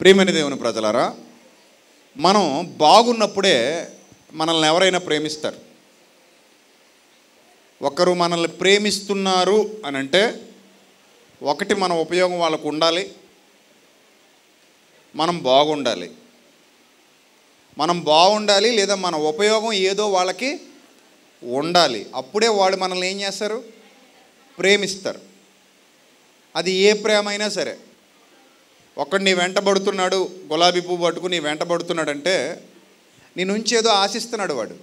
ప్రియమైన దేవుని ప్రజలారా మనం బాగున్నప్పుడే మనల్ని ఎవరైనా ప్రేమిస్తారు. ఒకరు మనల్ని ప్రేమిస్తున్నారు అని అంటే ఒకటి మన ఉపయోగం వాళ్ళకు ఉండాలి మనం బాగుండాలి. మనం బాగుండాలి లేదా మన ఉపయోగం ఏదో వాళ్ళకి ఉండాలి. అప్పుడే వాళ్ళు మనల్ని ఏం చేస్తారు? ప్రేమిస్తారు. అది ఏ ప్రేమ అయినా సరే. ఒకడిని నీ వెంటబడుతున్నాడు గులాబీ పువ్వు పట్టుకుని వెంటబడుతున్నాడంటే నీ నుంచి ఏదో ఆశిస్తున్నాడు వాడు.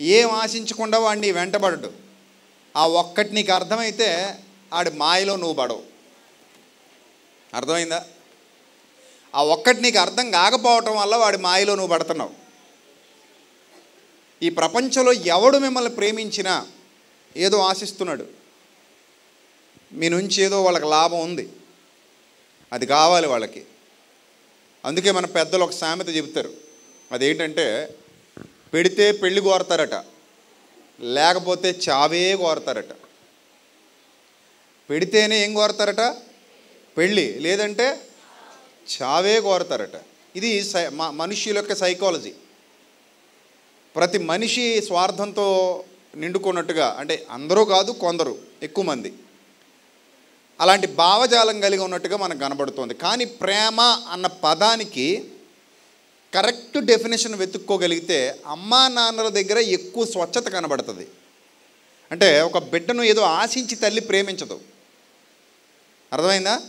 ఏం ఆశించకుండా వాడు నీ వెంటబడడు. ఆ ఒక్కటి నీకు అర్థమైతే ఆడి మాయలో నువ్వు పడవు. అర్థమైందా? ఆ ఒక్కటి నీకు అర్థం కాకపోవటం వల్ల వాడి మాయలో నువ్వు పడుతున్నావు. ఈ ప్రపంచంలో ఎవడు మిమ్మల్ని ప్రేమించినా ఏదో ఆశిస్తున్నాడు. మీ నుంచి ఏదో వాళ్ళకి లాభం ఉంది. అది కావాలి వాళ్ళకి. అందుకే మన పెద్దలు ఒక సామెత చెబుతారు. అదేంటంటే పెడితే పెళ్ళి కోరతారట లేకపోతే చావే కోరతారట. పెడితేనే ఏం కోరతారట? పెళ్ళి లేదంటే చావే కోరతారట. ఇది సై మనుష్యుల యొక్క సైకాలజీ. ప్రతి మనిషి స్వార్థంతో నిండుకున్నట్టుగా అంటే అందరూ కాదు కొందరు ఎక్కువ మంది. అలాంటి భావజాలం కలిగి ఉన్నట్టుగా మనకు కనబడుతోంది. కానీ ప్రేమ అన్న పదానికి కరెక్ట్ డెఫినేషన్ వెతుక్కోగలిగితే అమ్మా నాన్నల దగ్గర ఎక్కువ స్వచ్ఛత కనబడుతుంది. అంటే ఒక బిడ్డను ఏదో ఆశించి తల్లి ప్రేమించదు. అర్థమైందా?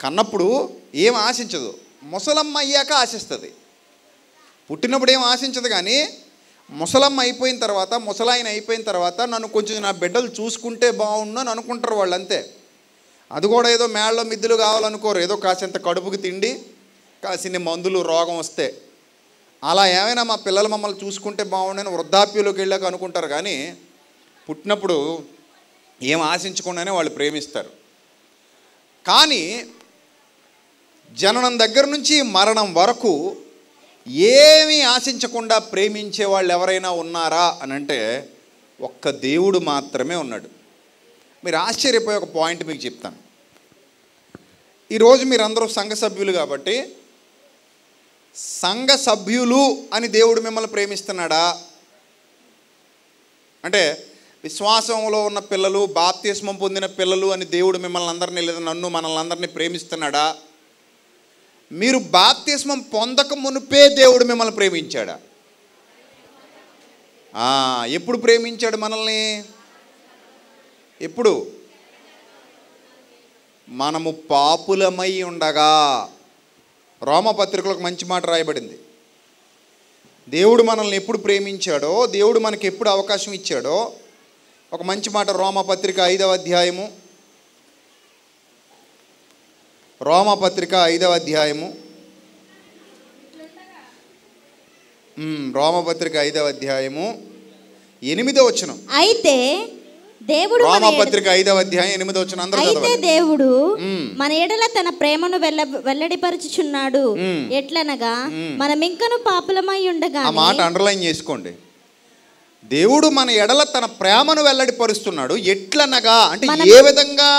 కన్నప్పుడు ఏం ఆశించదు. ముసలమ్మ అయ్యాక ఆశిస్తుంది. పుట్టినప్పుడు ఏం ఆశించదు కానీ ముసలమ్మ అయిపోయిన తర్వాత ముసలాయన అయిపోయిన తర్వాత నన్ను కొంచెం నా బిడ్డలు చూసుకుంటే బాగుండు అని అనుకుంటారు వాళ్ళు అంతే అది కూడా ఏదో మేళ్ళ మిద్దులు కావాలనుకోరు. ఏదో కాసింత కడుపుకి తిండి కాసిన్ని మందులు రోగం వస్తే. అలా ఏమైనా మా పిల్లలు మమ్మల్ని చూసుకుంటే బాగుండని వృద్ధాప్యంలోకి వెళ్ళాక అనుకుంటారు. కానీ పుట్టినప్పుడు ఏం ఆశించకుండానే వాళ్ళు ప్రేమిస్తారు. కానీ జననం దగ్గర నుంచి మరణం వరకు ఏమీ ఆశించకుండా ప్రేమించే వాళ్ళు ఎవరైనా ఉన్నారా అని అంటే ఒక్క దేవుడు మాత్రమే ఉన్నాడు. మీరు ఆశ్చర్యపోయే ఒక పాయింట్ మీకు చెప్తాను. ఈరోజు మీరందరూ సంఘ సభ్యులు కాబట్టి సంఘ సభ్యులు అని దేవుడు మిమ్మల్ని ప్రేమిస్తున్నాడా? అంటే విశ్వాసంలో ఉన్న పిల్లలు బాప్తిస్మం పొందిన పిల్లలు అని దేవుడు మిమ్మల్ని అందరినీ లేదా నన్ను మనల్ని అందరినీ ప్రేమిస్తున్నాడా? మీరు బాప్తిస్మం పొందక మునిపే దేవుడు మిమ్మల్ని ప్రేమించాడా? ఎప్పుడు ప్రేమించాడు మనల్ని? ఎప్పుడు? మనము పాపులమై ఉండగా. రోమపత్రికలో ఒక మంచి మాట రాయబడింది. దేవుడు మనల్ని ఎప్పుడు ప్రేమించాడో దేవుడు మనకి ఎప్పుడు అవకాశం ఇచ్చాడో ఒక మంచి మాట రోమపత్రిక ఐదవ అధ్యాయము. రోమపత్రిక ఐదవ అధ్యాయము. రోమపత్రిక ఐదవ అధ్యాయము. ఎనిమిదో వచ్చిన అయితే దేవుడు రోమపత్రిక ఐదవ అధ్యాయం ఎనిమిదో అందరూ అయితే దేవుడు. మన ఎడల తన ప్రేమను వెల్ల వెల్లడిపరుచుచున్నాడు. ఎట్లనగా మనం ఇంకను పాపులమై ఉండగా ఆ మాట అండర్లైన్ చేసుకోండి. దేవుడు మన ఎడల తన ప్రేమను వెల్లడిపరుస్తున్నాడు. ఎట్లనగా అంటే ఏ విధంగా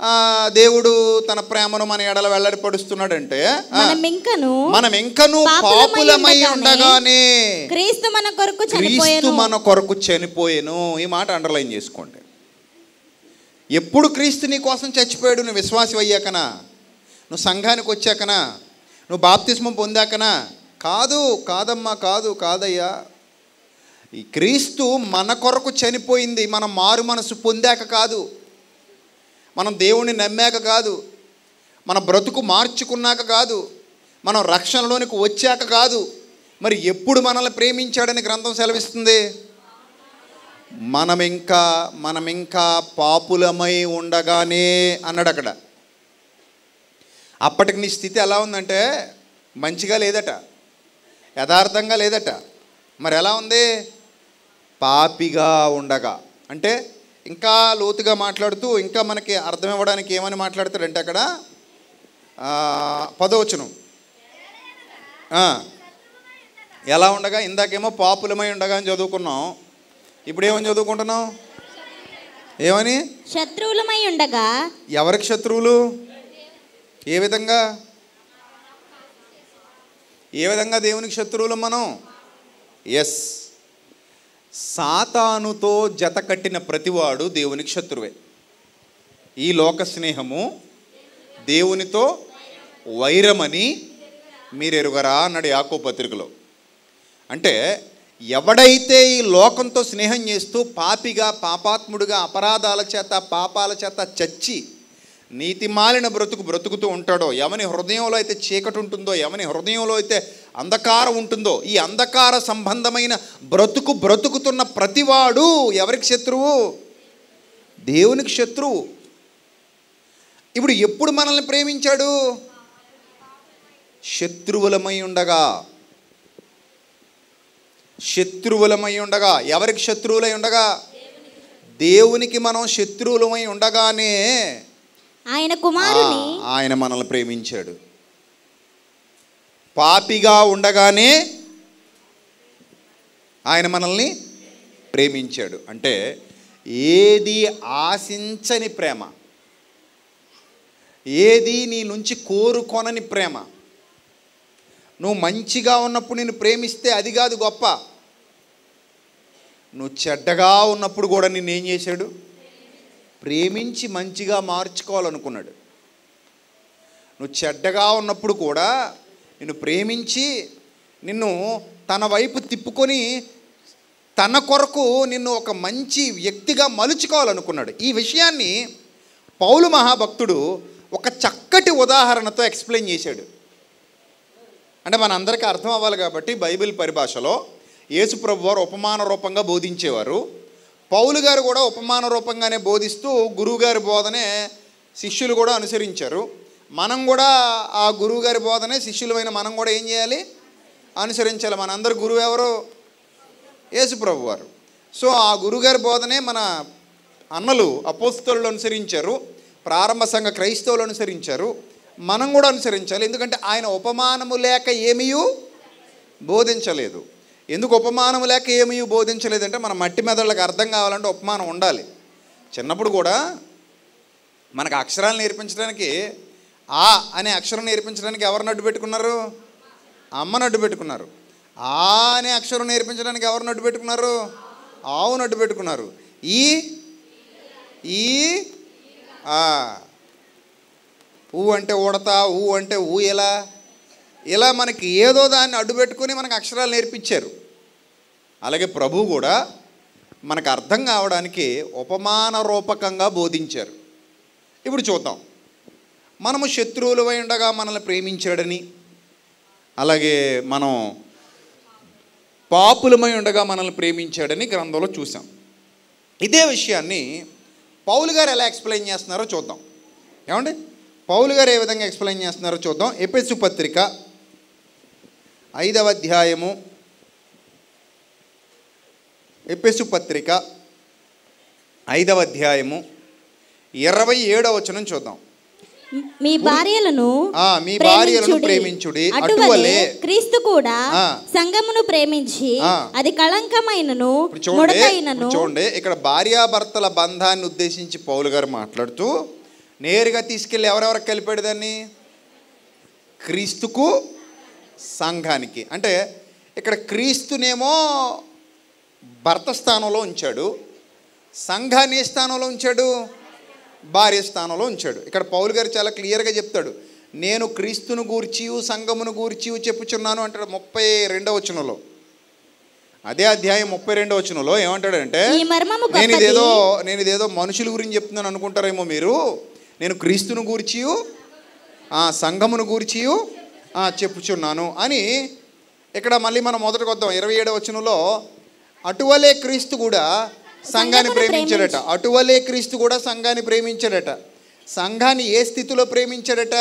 ఆ, దేవుడు తన ప్రేమను మన ఎడల ఆ, మనం ఇంకను మనం ఇంకను పాపులమై ఉండగానే క్రీస్తు మన కొరకు క్రీస్తు మన కొరకు చనిపోయేను. ఈ మాట అండర్లైన్ చేసుకోండి. ఎప్పుడు క్రీస్తు నీ కోసం చచ్చిపోయాడు? నువ్వు విశ్వాసం అయ్యాకనా? నువ్వు సంఘానికి వచ్చాకనా? నువ్వు బాప్తిస్మం పొందాకనా? కాదు కాదమ్మా కాదు కాదయ్యా. ఈ క్రీస్తు మన కొరకు చనిపోయింది. మనం మారు మనసు పొందాక కాదు. మనం దేవుణ్ణి నమ్మాక కాదు. మన బ్రతుకు మార్చుకున్నాక కాదు. మనం రక్షణలోనికి వచ్చాక కాదు. మరి ఎప్పుడు మనల్ని ప్రేమించాడని గ్రంథం సెలవిస్తుంది? మనం ఇంకా మనం ఇంకా పాపులమై ఉండగానే అన్నాడు అక్కడ అప్పటికి నీ స్థితి ఎలా ఉందంటే మంచిగా లేదట యథార్థంగా లేదట. మరి ఎలా ఉంది? పాపిగా ఉండగా. అంటే ఇంకా లోతుగా మాట్లాడుతూ ఇంకా మనకి అర్థం ఇవ్వడానికి ఏమని మాట్లాడతాడంటే అక్కడ పదవచనం. ఎలా ఉండగా? ఇందాకేమో పాపులమై ఉండగా అని చదువుకున్నాం. ఇప్పుడు ఏమని చదువుకుంటున్నాం ఏమని? శత్రువులమై ఉండగా ఎవరికి శత్రువులు? ఏ విధంగా? ఏ విధంగా దేవునికి శత్రువులు మనం? ఎస్ సాతానుతో జత కట్టిన ప్రతివాడు దేవునికి శత్రువే. ఈ లోక స్నేహము దేవునితో వైరమని మీరు ఎరుగరా అన్నాడు యాకో పత్రికలో. అంటే ఎవడైతే ఈ లోకంతో స్నేహం చేస్తూ పాపిగా పాపాత్ముడుగా అపరాధాల చేత పాపాల చేత చచ్చి నీతిమాలిన బ్రతుకు బ్రతుకుతూ ఉంటాడో ఎవని హృదయంలో అయితే చీకటి ఉంటుందో ఎవని హృదయంలో అయితే అంధకారం ఉంటుందో ఈ అంధకార సంబంధమైన బ్రతుకు బ్రతుకుతున్న ప్రతివాడు ఎవరికి శత్రువు? దేవునికి శత్రువు. ఇప్పుడు ఎప్పుడు మనల్ని ప్రేమించాడు? శత్రువులమై ఉండగా. శత్రువులమై ఉండగా. ఎవరికి శత్రువులై ఉండగా? దేవునికి మనం శత్రువులమై ఉండగానే ఆయన కుమారుని ఆయన మనల్ని ప్రేమించాడు. పాపిగా ఉండగానే ఆయన మనల్ని ప్రేమించాడు. అంటే ఏది ఆశించని ప్రేమ ఏది నీ నుంచి కోరుకొనని ప్రేమ నువ్వు మంచిగా ఉన్నప్పుడు నేను ప్రేమిస్తే అది కాదు గొప్ప. నువ్వు చెడ్డగా ఉన్నప్పుడు కూడా నిన్నేం చేశాడు? ప్రేమించి మంచిగా మార్చుకోవాలనుకున్నాడు. నువ్వు చెడ్డగా ఉన్నప్పుడు కూడా నిన్ను ప్రేమించి నిన్ను తన వైపు తిప్పుకొని తన కొరకు నిన్ను ఒక మంచి వ్యక్తిగా మలుచుకోవాలనుకున్నాడు. ఈ విషయాన్ని పౌలు మహాభక్తుడు ఒక చక్కటి ఉదాహరణతో ఎక్స్ప్లెయిన్ చేశాడు. అంటే మన అందరికీ అర్థం అవ్వాలి కాబట్టి బైబిల్ పరిభాషలో యేసుప్రభు వారు ఉపమాన రూపంగా బోధించేవారు. పౌలు గారు కూడా ఉపమాన రూపంగానే బోధిస్తూ గురువుగారి బోధనే శిష్యులు కూడా అనుసరించారు. మనం కూడా ఆ గురువుగారి బోధనే శిష్యులమైన మనం కూడా ఏం చేయాలి? అనుసరించాలి. మనందరి గురువు ఎవరు? యేసుప్రభు వారు. సో ఆ గురుగారి బోధనే మన అన్నలు అపోస్తలు అనుసరించారు. ప్రారంభ సంఘ క్రైస్తవులు అనుసరించారు. మనం కూడా అనుసరించాలి. ఎందుకంటే ఆయన ఉపమానము లేక ఏమీయూ బోధించలేదు. ఎందుకు ఉపమానము లేక ఏమీ బోధించలేదంటే మన మట్టి మెదళ్ళకి అర్థం కావాలంటే ఉపమానం ఉండాలి. చిన్నప్పుడు కూడా మనకు అక్షరాలు నేర్పించడానికి ఆ అనే అక్షరం నేర్పించడానికి ఎవరు నడ్డు పెట్టుకున్నారు? అమ్మను అడ్డు పెట్టుకున్నారు. ఆ అనే అక్షరం నేర్పించడానికి ఎవరు నడ్డు పెట్టుకున్నారు? ఆవును అడ్డు పెట్టుకున్నారు. ఈ ఈ ఆ ఊ అంటే ఉడతా ఊ అంటే ఊ ఎలా? ఇలా మనకి ఏదో దాన్ని అడ్డు పెట్టుకొని మనకు అక్షరాలు నేర్పించారు. అలాగే ప్రభు కూడా మనకు అర్థం కావడానికి ఉపమాన రూపకంగా బోధించారు. ఇప్పుడు చూద్దాం. మనము శత్రువులమై ఉండగా మనల్ని ప్రేమించాడని. అలాగే మనం పాపులమై ఉండగా మనల్ని ప్రేమించాడని గ్రంథంలో చూసాం ఇదే విషయాన్ని పౌలు గారు ఎలా ఎక్స్ప్లెయిన్ చేస్తున్నారో చూద్దాం. ఏమండి? పౌలు గారు ఏ విధంగా ఎక్స్ప్లెయిన్ చేస్తున్నారో చూద్దాం ఎపెసు పత్రిక ఐదవ అధ్యాయము ఎపెసు పత్రిక ఐదవ అధ్యాయము ఇరవై ఏడవ వచనం చూద్దాం మీ భార్యలను మీ భార్యలను ప్రేమించుడి. అటువలే క్రీస్తు కూడా ఆ. సంఘమును ప్రేమించి. అది కళంకమైనను చూడండి ఇక్కడ భార్యాభర్తల బంధాన్ని ఉద్దేశించి పౌలు గారు మాట్లాడుతూ నేరుగా తీసుకెళ్ళి ఎవరెవరికి కలిపాడు దాన్ని? క్రీస్తుకు సంఘానికి. అంటే ఇక్కడ క్రీస్తునేమో భర్త స్థానంలో ఉంచాడు సంఘాన్ని ఏ స్థానంలో ఉంచాడు? భార్య స్థానంలో ఉంచాడు. ఇక్కడ పౌలు గారు చాలా క్లియర్గా చెప్తాడు నేను క్రీస్తును గూర్చియు సంఘమును గూర్చియు చెప్పుచున్నాను అంటాడు ముప్పై రెండవ వచనంలో. అదే అధ్యాయం ముప్పై రెండవ వచనంలో ఏమంటాడంటే నేను. ఇదేదో నేను ఇదేదో మనుషుల గురించి చెప్తున్నాను అనుకుంటారేమో మీరు? నేను క్రీస్తును గూర్చియు ఆ, సంఘమును గూర్చియు ఆ, చెప్పుచున్నాను అని ఇక్కడ మళ్ళీ మనం మొదటికి వద్దాం. ఇరవై ఏడవ వచనంలో అటువలే క్రీస్తు కూడా సంఘాన్ని ప్రేమించాడట. అటువలే క్రీస్తు కూడా సంఘాన్ని ప్రేమించాడట. సంఘాన్ని ఏ స్థితిలో ప్రేమించాడట?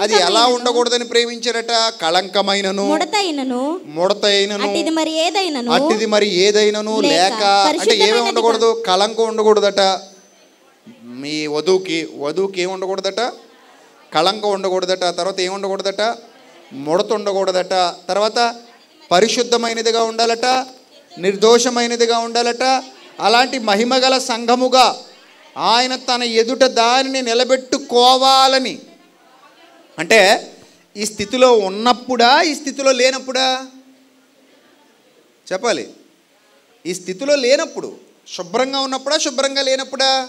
అది ఎలా ఉండకూడదని ప్రేమించాడట? కళంకమైనను. ముడతైనను. ముడతైనను. అట్టిది మరి ఏదైనను? అట్టిది మరి ఏదైనను? లేక అంటే పరిశుద్ధమైనది ఉండకూడదు? కళంకం ఉండకూడదట. మీ వధువుకి వధువుకి ఏమి ఉండకూడదట? కళంకం ఉండకూడదట తర్వాత ఏమి ఉండకూడదట? ముడత ఉండకూడదట తర్వాత పరిశుద్ధమైనదిగా ఉండాలట నిర్దోషమైనదిగా ఉండాలట. అలాంటి మహిమగల సంఘముగా ఆయన తన ఎదుట దానిని నిలబెట్టుకోవాలని. అంటే ఈ స్థితిలో ఉన్నప్పుడా ఈ స్థితిలో లేనప్పుడా? చెప్పాలి. ఈ స్థితిలో లేనప్పుడు శుభ్రంగా ఉన్నప్పుడా శుభ్రంగా లేనప్పుడా?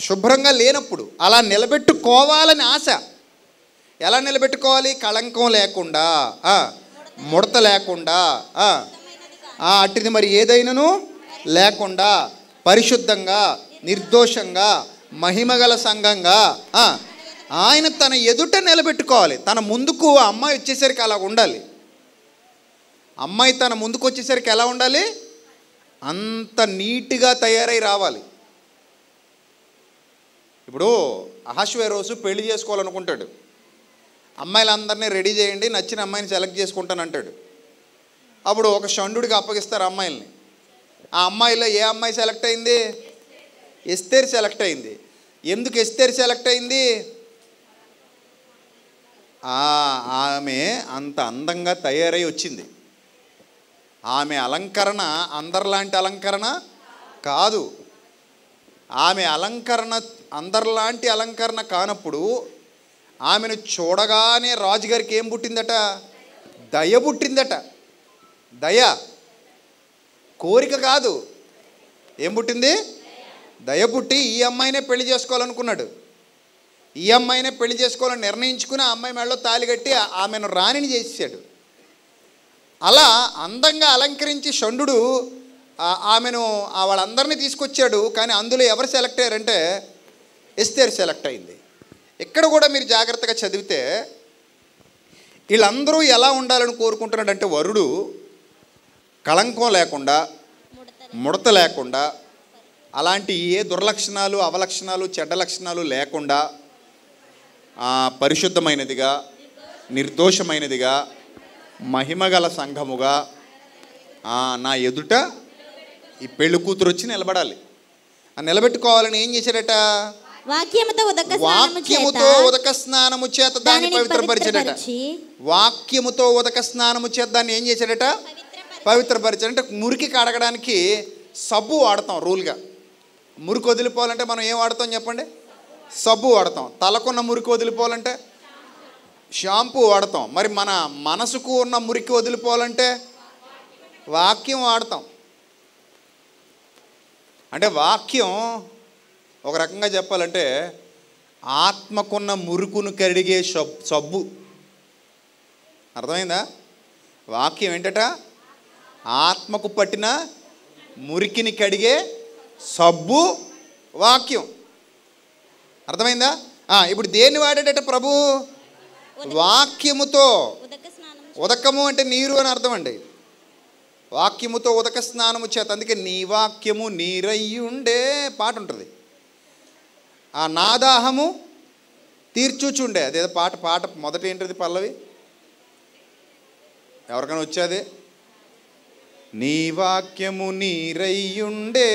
శుభ్రంగా లేనప్పుడు అలా నిలబెట్టుకోవాలని ఆశ. ఎలా నిలబెట్టుకోవాలి? కళంకం లేకుండా ముడత లేకుండా అట్టిది మరి ఏదైనాను? లేకుండా పరిశుద్ధంగా నిర్దోషంగా మహిమగల సంఘంగా ఆయన తన ఎదుట నిలబెట్టుకోవాలి. తన ముందుకు ఆ అమ్మాయి వచ్చేసరికి అలా ఉండాలి. అమ్మాయి తన ముందుకు వచ్చేసరికి ఎలా ఉండాలి? అంత నీట్గా తయారై రావాలి. ఇప్పుడు అహశ్వేరోసు పెళ్ళి చేసుకోవాలనుకుంటాడు. అమ్మాయిలందరినీ రెడీ చేయండి నచ్చిన అమ్మాయిని సెలెక్ట్ చేసుకుంటాను అంటాడు అప్పుడు ఒక షండుడికి అప్పగిస్తారు అమ్మాయిల్ని. ఆ అమ్మాయిలో ఏ అమ్మాయి సెలెక్ట్ అయింది? ఎస్తేర్ సెలెక్ట్ అయింది. ఎందుకు ఎస్తేర్ సెలెక్ట్ అయింది? ఆమె అంత అందంగా తయారై వచ్చింది. ఆమె అలంకరణ అందరిలాంటి అలంకరణ కాదు. ఆమె అలంకరణ అందరిలాంటి అలంకరణ కానప్పుడు ఆమెను చూడగానే రాజుగారికి ఏం పుట్టిందట? దయ పుట్టిందట. దయ. కోరిక కాదు. ఏం పుట్టింది? దయ పుట్టి ఈ అమ్మాయినే పెళ్ళి చేసుకోవాలనుకున్నాడు. ఈ అమ్మాయినే పెళ్ళి చేసుకోవాలని నిర్ణయించుకుని ఆ అమ్మాయి మెడలో తాలి కట్టి ఆమెను రాణిని చేసాడు అలా అందంగా అలంకరించి షండు ఆమెను వాళ్ళందరినీ తీసుకొచ్చాడు. కానీ అందులో ఎవరు సెలెక్ట్ అయ్యారంటే ఎస్తేర్ సెలెక్ట్ అయింది. ఇక్కడ కూడా మీరు జాగ్రత్తగా చదివితే వీళ్ళందరూ ఎలా ఉండాలని కోరుకుంటున్నాడంటే వరుడు కళంకం లేకుండా ముడత లేకుండా అలాంటి ఏ దుర్లక్షణాలు అవలక్షణాలు చెడ్డ లక్షణాలు లేకుండా పరిశుద్ధమైనదిగా నిర్దోషమైనదిగా మహిమగల సంఘముగా నా ఎదుట ఈ పెళ్ళి కూతురు వచ్చి నిలబడాలి. ఆ నిలబెట్టుకోవాలని ఏం చేశాడట? వాక్యముతో ఉదక స్నానము వాక్యముతో చేత ఉదక స్నానము చేత దాన్ని పవిత్రపరిచాడట. పవిత్రపరిచి వాక్యముతో ఉదక స్నానము చేత దాన్ని ఏం చేశాడట? పవిత్రపరిచాడు. అంటే మురికి కడగడానికి సబ్బు వాడతాం రూల్గా. మురికి వదిలిపోవాలంటే మనం ఏం వాడతాం చెప్పండి? సబ్బు వాడతాం. తలకున్న మురికి వదిలిపోవాలంటే షాంపూ వాడతాం. మరి మన మనసుకు ఉన్న మురికి వదిలిపోవాలంటే వాక్యం వాడతాం. అంటే వాక్యం ఒక రకంగా చెప్పాలంటే ఆత్మకున్న మురుకును కడిగే సబ్ సబ్బు. అర్థమైందా? వాక్యం ఏంటట? ఆత్మకు పట్టిన మురికిని కడిగే సబ్బు వాక్యం. అర్థమైందా? ఇప్పుడు దేన్ని వాడాడట ప్రభు? వాక్యముతో. ఉదకము అంటే నీరు అని అర్థం అండి. వాక్యముతో ఉదక స్నానము చేత అందుకే నీ వాక్యము నీరయ్యుండే పాట ఉంటుంది. ఆ నాదాహము తీర్చుచుండే. అదేదో పాట పాట మొదట ఏంటిది పల్లవి? ఎవరికైనా వచ్చేది నీ వాక్యము నీరయ్యుండే.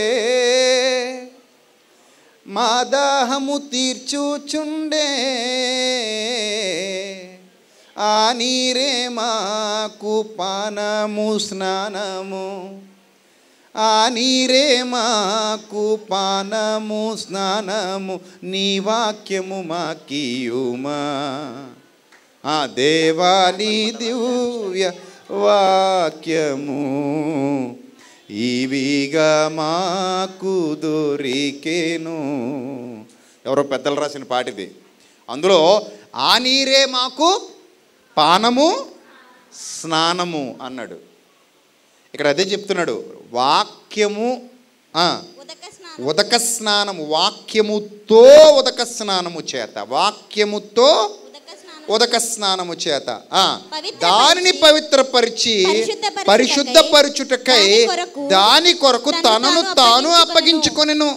మా దాహము తీర్చుచుండే. ఆ నీరే మాకు పానము స్నానము. ఆ నీరే మాకు పానము స్నానము నీ వాక్యము మాకియుమా. ఆ దేవాని దివ్య వాక్యము ఇవిగా మాకు దొరికేను. ఎవరో పెద్దలు రాసిన పాటిది అందులో ఆ నీరే మాకు పానము స్నానము అన్నాడు. ఇక్కడ అదే చెప్తున్నాడు. వాక్యము ఆ, ఉదక స్నానం ఉదక స్నానము వాక్యముతో ఉదక స్నానము చేత వాక్యముతో ఉదక స్నానం ఉదక స్నానము చేత దానిని పవిత్రపరిచి పరిశుద్ధపరచుటకై, దాని కొరకు, తనను తనను తాను తాను అప్పగించుకొనెను.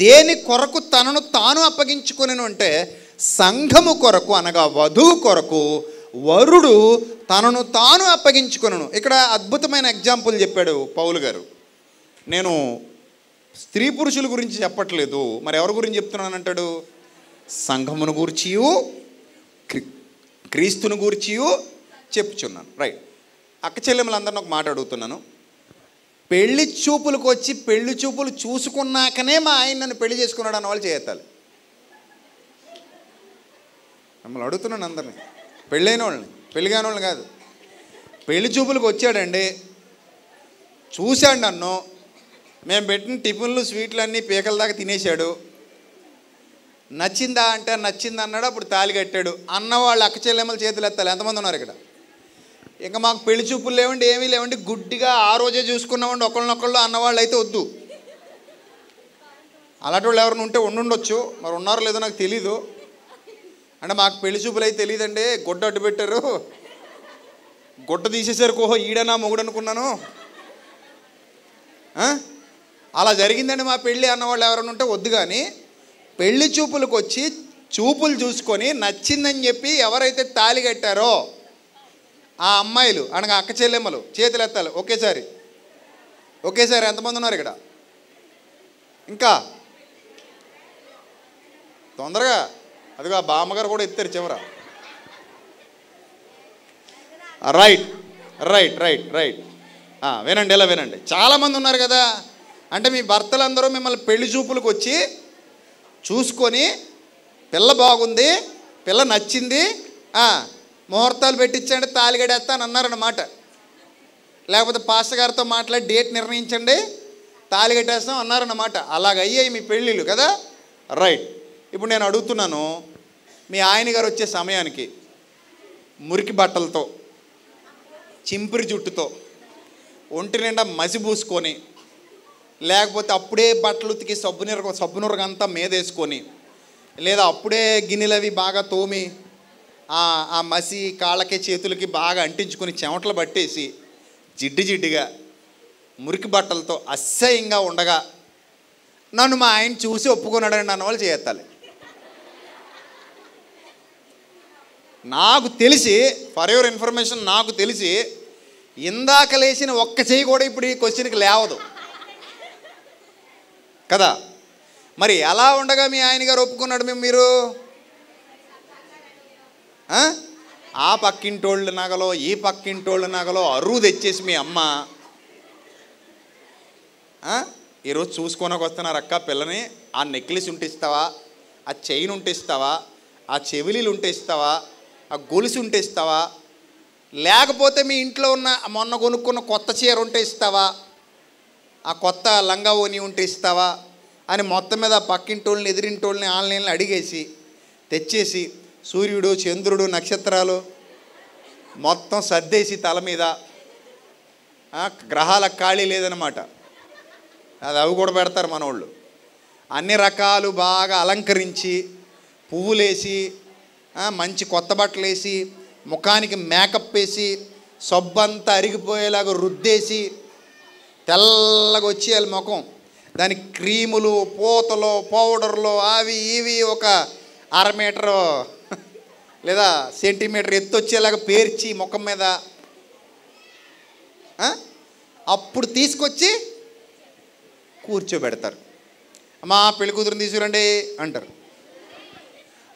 దేని కొరకు తనను తాను అప్పగించుకొనెను అంటే సంఘము కొరకు అనగా వధువు కొరకు వరుడు తనను తాను అప్పగించుకొనను. ఇక్కడ అద్భుతమైన ఎగ్జాంపుల్ చెప్పాడు పౌలు గారు. నేను స్త్రీ పురుషుల గురించి చెప్పట్లేదు. మరి ఎవరి గురించి చెప్తున్నాను అంటాడు? సంఘమును గూర్చియు క్రీస్తును గూర్చియు చెప్పుచున్నాను. రైట్. అక్క చెల్లెములందరిని ఒక మాట అడుగుతున్నాను. పెళ్ళి చూపులకు వచ్చి పెళ్ళి చూపులు చూసుకున్నాకనే మా ఆయన నన్ను పెళ్ళి చేసుకున్నాడు అన్న వాళ్ళు చేయతాలి మిమ్మల్ని అడుగుతున్నాను అందరిని. పెళ్ళైన వాళ్ళని పెళ్ళి కాని వాళ్ళని కాదు. పెళ్ళి చూపులకు వచ్చాడండి. చూశాడు నన్ను. మేము పెట్టిన టిఫిన్లు స్వీట్లు అన్నీ పీకల దాకా తినేశాడు. నచ్చిందా అంటే నచ్చింది అన్నాడు అప్పుడు తాళి కట్టాడు. అన్న వాళ్ళు అక్క చెల్లెమ్మల చేతులు ఎత్తాలి. ఎంతమంది ఉన్నారు ఇక్కడ? ఇంకా మాకు పెళ్ళి చూపులు లేవండి ఏమీ లేవండి. గుడ్డిగా ఆ రోజే చూసుకున్నామండి. ఒకళ్ళనొకళ్ళు అన్నవాళ్ళు అయితే వద్దు. అలాంటి వాళ్ళు ఎవరైనా ఉంటే ఉండుండొచ్చు. మరి ఉన్నారో లేదో నాకు తెలీదు. అంటే మాకు పెళ్ళి చూపులు అయితే తెలియదండి గుడ్డ అడ్డు పెట్టారు. గుడ్డ తీసేసారు కోహో ఈడనా మొగుడనుకున్నాను అలా జరిగిందండి మా పెళ్ళి అన్నవాళ్ళు ఎవరైనా ఉంటే వద్దు కానీ పెళ్ళి చూపులకు వచ్చి చూపులు చూసుకొని నచ్చిందని చెప్పి ఎవరైతే తాళి కట్టారో ఆ అమ్మాయిలు అనగా అక్క చెల్లెమ్మలు చేతులు ఎత్తాలి ఒకేసారి. ఒకేసారి ఎంతమంది ఉన్నారు ఇక్కడ? ఇంకా? తొందరగా? అదిగో ఆ బామ్మగారు కూడా ఎత్తారు చివర. రైట్ రైట్ రైట్ రైట్ వినండి ఇలా వినండి. చాలామంది ఉన్నారు కదా అంటే మీ భర్తలందరూ మిమ్మల్ని పెళ్ళి చూపులకు వచ్చి చూసుకొని పిల్ల బాగుంది పిల్ల నచ్చింది ముహూర్తాలు పెట్టించండి తాలిగడేస్తాను అన్నారన్నమాట. లేకపోతే పాస్టర్ గారితో మాట్లాడి డేట్ నిర్ణయించండి తాలిగట్టేస్తాం అన్నారన్నమాట. అలాగ అయ్యాయి మీ పెళ్ళిళ్ళు కదా? రైట్ ఇప్పుడు నేను అడుగుతున్నాను మీ ఆయన గారు వచ్చే సమయానికి మురికి బట్టలతో చింపిరి జుట్టుతో ఒంటి నిండా మసి పూసుకొని లేకపోతే అప్పుడే బట్టలు ఉతికి సబ్బు నీర సబ్బు నురగంతా మీదేసుకొని లేదా అప్పుడే గిన్నెలవి బాగా తోమి ఆ మసి కాళ్ళకి చేతులకి బాగా అంటించుకొని చెమటలు పట్టేసి జిడ్డు జిడ్డుగా మురికి బట్టలతో అసహ్యంగా ఉండగా నన్ను మా ఆయన చూసి ఒప్పుకున్నాడని నన్ను వాళ్ళు చేయెత్తాలి నాకు తెలిసి ఫర్ యువర్ ఇన్ఫర్మేషన్ నాకు తెలిసి ఇందాక లేచిన ఒక్క చెయ్యి కూడా ఇప్పుడు ఈ క్వశ్చన్కి లేవదు. కదా? మరి ఎలా ఉండగా మీ ఆయన గారు ఒప్పుకున్నాడు మేము మీరు? ఆ? పక్కింటోళ్ళు నగలో ఈ పక్కింటోళ్ళు నగలో అరువు తెచ్చేసి మీ అమ్మ. ఈరోజు చూసుకోనకు వస్తున్నారు అక్క పిల్లని. ఆ నెక్లెస్ ఉంటే ఇస్తావా? ఆ చైన్ ఉంటే ఇస్తావా? ఆ చెవిలీలు ఉంటే ఇస్తావా? ఆ గొలుసు ఉంటే ఇస్తావా? లేకపోతే మీ ఇంట్లో ఉన్న మొన్న కొనుక్కున్న కొత్త చీర ఉంటే ఇస్తావా? ఆ కొత్త లంగా ఓని ఉంటే ఇస్తావా? అని మొత్తం మీద పక్కింటోళ్ళని ఎదిరింటోళ్ళని ఆన్లైన్లో అడిగేసి తెచ్చేసి సూర్యుడు చంద్రుడు నక్షత్రాలు మొత్తం సర్దేసి తల మీద. గ్రహాల ఖాళీ లేదనమాట అది అవి కూడా పెడతారు మనోళ్ళు. అన్ని రకాలు బాగా అలంకరించి పువ్వులేసి మంచి కొత్త బట్టలు వేసి ముఖానికి మేకప్ వేసి సబ్బంతా అరిగిపోయేలాగా రుద్దేసి తెల్లగా వచ్చేయాలి ముఖం. దానికి క్రీములు పూతలు పౌడర్లు అవి ఇవి ఒక అర మీటరు లేదా సెంటీమీటర్ ఎత్తు వచ్చేలాగా పేర్చి ముఖం మీద అప్పుడు తీసుకొచ్చి కూర్చోబెడతారు. అమ్మా పెళ్ళికూతురుని తీసుకురండి అంటారు.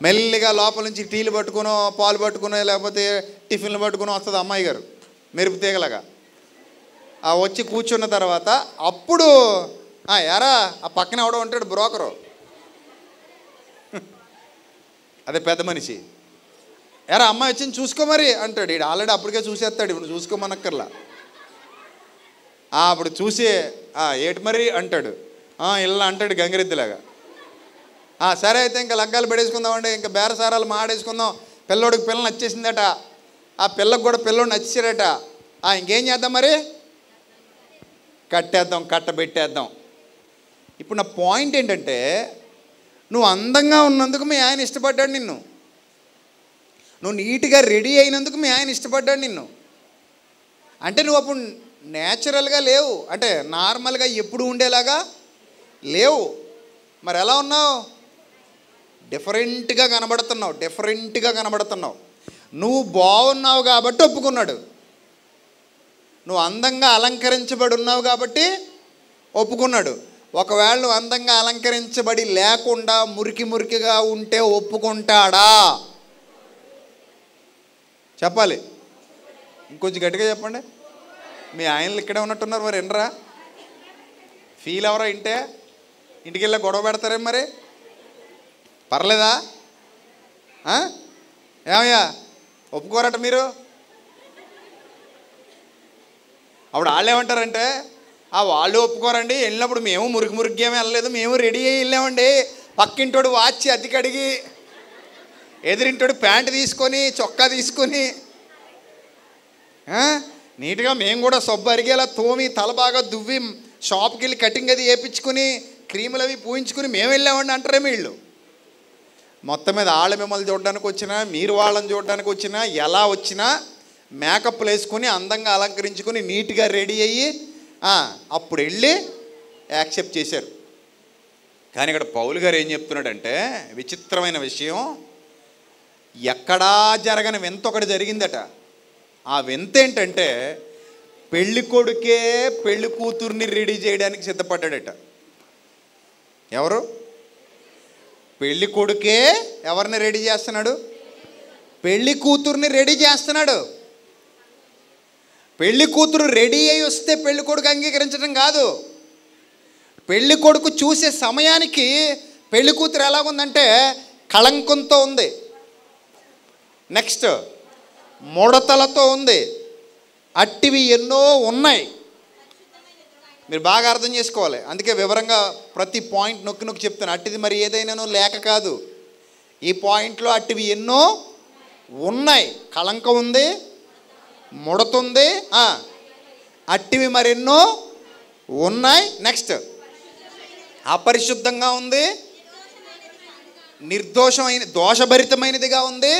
మెల్లిగా లోపల నుంచి టీలు పట్టుకునో పాలు పట్టుకునో లేకపోతే టిఫిన్లు పట్టుకునో వస్తుంది అమ్మాయి గారు మెరుపు తీగలాగా. ఆ వచ్చి కూర్చున్న తర్వాత అప్పుడు ఎరా ఆ పక్కన ఎవడో ఉంటాడు బ్రోకరు. అదే పెద్ద మనిషి. ఎరా అమ్మాయి వచ్చింది చూసుకో మరి అంటాడు. ఈడు ఆల్రెడీ అప్పటికే చూసేస్తాడు ఇప్పుడు చూసుకోమనక్కర్లా. "ఆ, అప్పుడు చూసి ఏటి మరి అంటాడు. ఇలా అంటాడు గంగిరెద్దులాగా. సరే అయితే ఇంకా లగ్గాలు పడేసుకుందామండి ఇంకా బేరసారాలు మాడేసుకుందాం. పిల్లోడికి పిల్ల నచ్చేసిందట. ఆ పిల్లకు కూడా పిల్లోడు నచ్చారట "ఆ, ఇంకేం చేద్దాం మరి? కట్టేద్దాం కట్టబెట్టేద్దాం. ఇప్పుడు నా పాయింట్ ఏంటంటే నువ్వు అందంగా ఉన్నందుకు మీ ఆయన ఇష్టపడ్డాడు నిన్ను. నువ్వు నీట్గా రెడీ అయినందుకు మీ ఆయన ఇష్టపడ్డాడు నిన్ను. అంటే నువ్వు అప్పుడు న్యాచురల్గా లేవు. అంటే నార్మల్గా ఎప్పుడు ఉండేలాగా లేవు. మరి ఎలా ఉన్నావు? డిఫరెంట్గా కనబడుతున్నావు డిఫరెంట్గా కనబడుతున్నావు. నువ్వు బాగున్నావు కాబట్టి ఒప్పుకున్నాడు. నువ్వు అందంగా అలంకరించబడి ఉన్నావు కాబట్టి ఒప్పుకున్నాడు. ఒకవేళ నువ్వు అందంగా అలంకరించబడి లేకుండా మురికి మురికిగా ఉంటే ఒప్పుకుంటాడా? చెప్పాలి. ఇంకొంచెం గట్టిగా చెప్పండి. మీ ఆయనలు ఇక్కడే ఉన్నట్టున్నారు మరి ఎనరా ఫీల్ ఎవరో ఇంటే? ఇంటికి వెళ్ళి గొడవ పెడతారే మరి? పర్లేదా? ఏమయ్యా? ఒప్పుకోరట మీరు? అప్పుడు వాళ్ళు ఏమంటారంటే ఆ వాళ్ళు ఒప్పుకోరండి. వెళ్ళినప్పుడు మేము మురికి మురికి ఏమీ వెళ్ళలేదు. మేము రెడీ అయ్యి వెళ్ళామండి. పక్కింటోడు వాచి అతికి అడిగి ఎదిరింటోడు ప్యాంట్ తీసుకొని చొక్కా తీసుకొని నీట్గా మేము కూడా సబ్బు అరిగేలా తోమి తల బాగా దువ్వి షాప్కి వెళ్ళి కటింగ్ అది వేయించుకుని క్రీములు అవి పూయించుకుని మేము వెళ్ళామండి అంటారే వీళ్ళు. మొత్తం మీద వాళ్ళ మిమ్మల్ని చూడడానికి వచ్చినా మీరు వాళ్ళని చూడడానికి వచ్చినా ఎలా వచ్చినా మేకప్లు వేసుకొని అందంగా అలంకరించుకొని నీట్గా రెడీ అయ్యి అప్పుడు వెళ్ళి యాక్సెప్ట్ చేశారు. కానీ ఇక్కడ పౌలు గారు ఏం చెప్తున్నాడంటే విచిత్రమైన విషయం. ఎక్కడా జరగని వింత ఒకటి జరిగిందట. ఆ వింత ఏంటంటే పెళ్ళి కొడుకే పెళ్ళి కూతుర్ని రెడీ చేయడానికి సిద్ధపడ్డాడట. ఎవరు? పెళ్ళి కొడుకే ఎవరిని రెడీ చేస్తున్నాడు? పెళ్ళి కూతుర్ని రెడీ చేస్తున్నాడు. పెళ్ళి కూతురు రెడీ అయి వస్తే పెళ్ళి కొడుకు అంగీకరించడం కాదు. పెళ్ళి కొడుకు చూసే సమయానికి పెళ్ళి కూతురు ఎలాగుందంటే కళంకంతో ఉంది. నెక్స్ట్ ముడతలతో ఉంది. అట్టివి ఎన్నో ఉన్నాయి. మీరు బాగా అర్థం చేసుకోవాలి. అందుకే వివరంగా ప్రతి పాయింట్ నొక్కి నొక్కి చెప్తాను. అట్టిది మరి ఏదైనానో లేక కాదు. ఈ పాయింట్లో అట్టివి ఎన్నో ఉన్నాయి. కళంకం ఉంది ముడతుంది అట్టివి మరెన్నో ఉన్నాయి. నెక్స్ట్ అపరిశుద్ధంగా ఉంది నిర్దోషమైన దోషభరితమైనదిగా ఉంది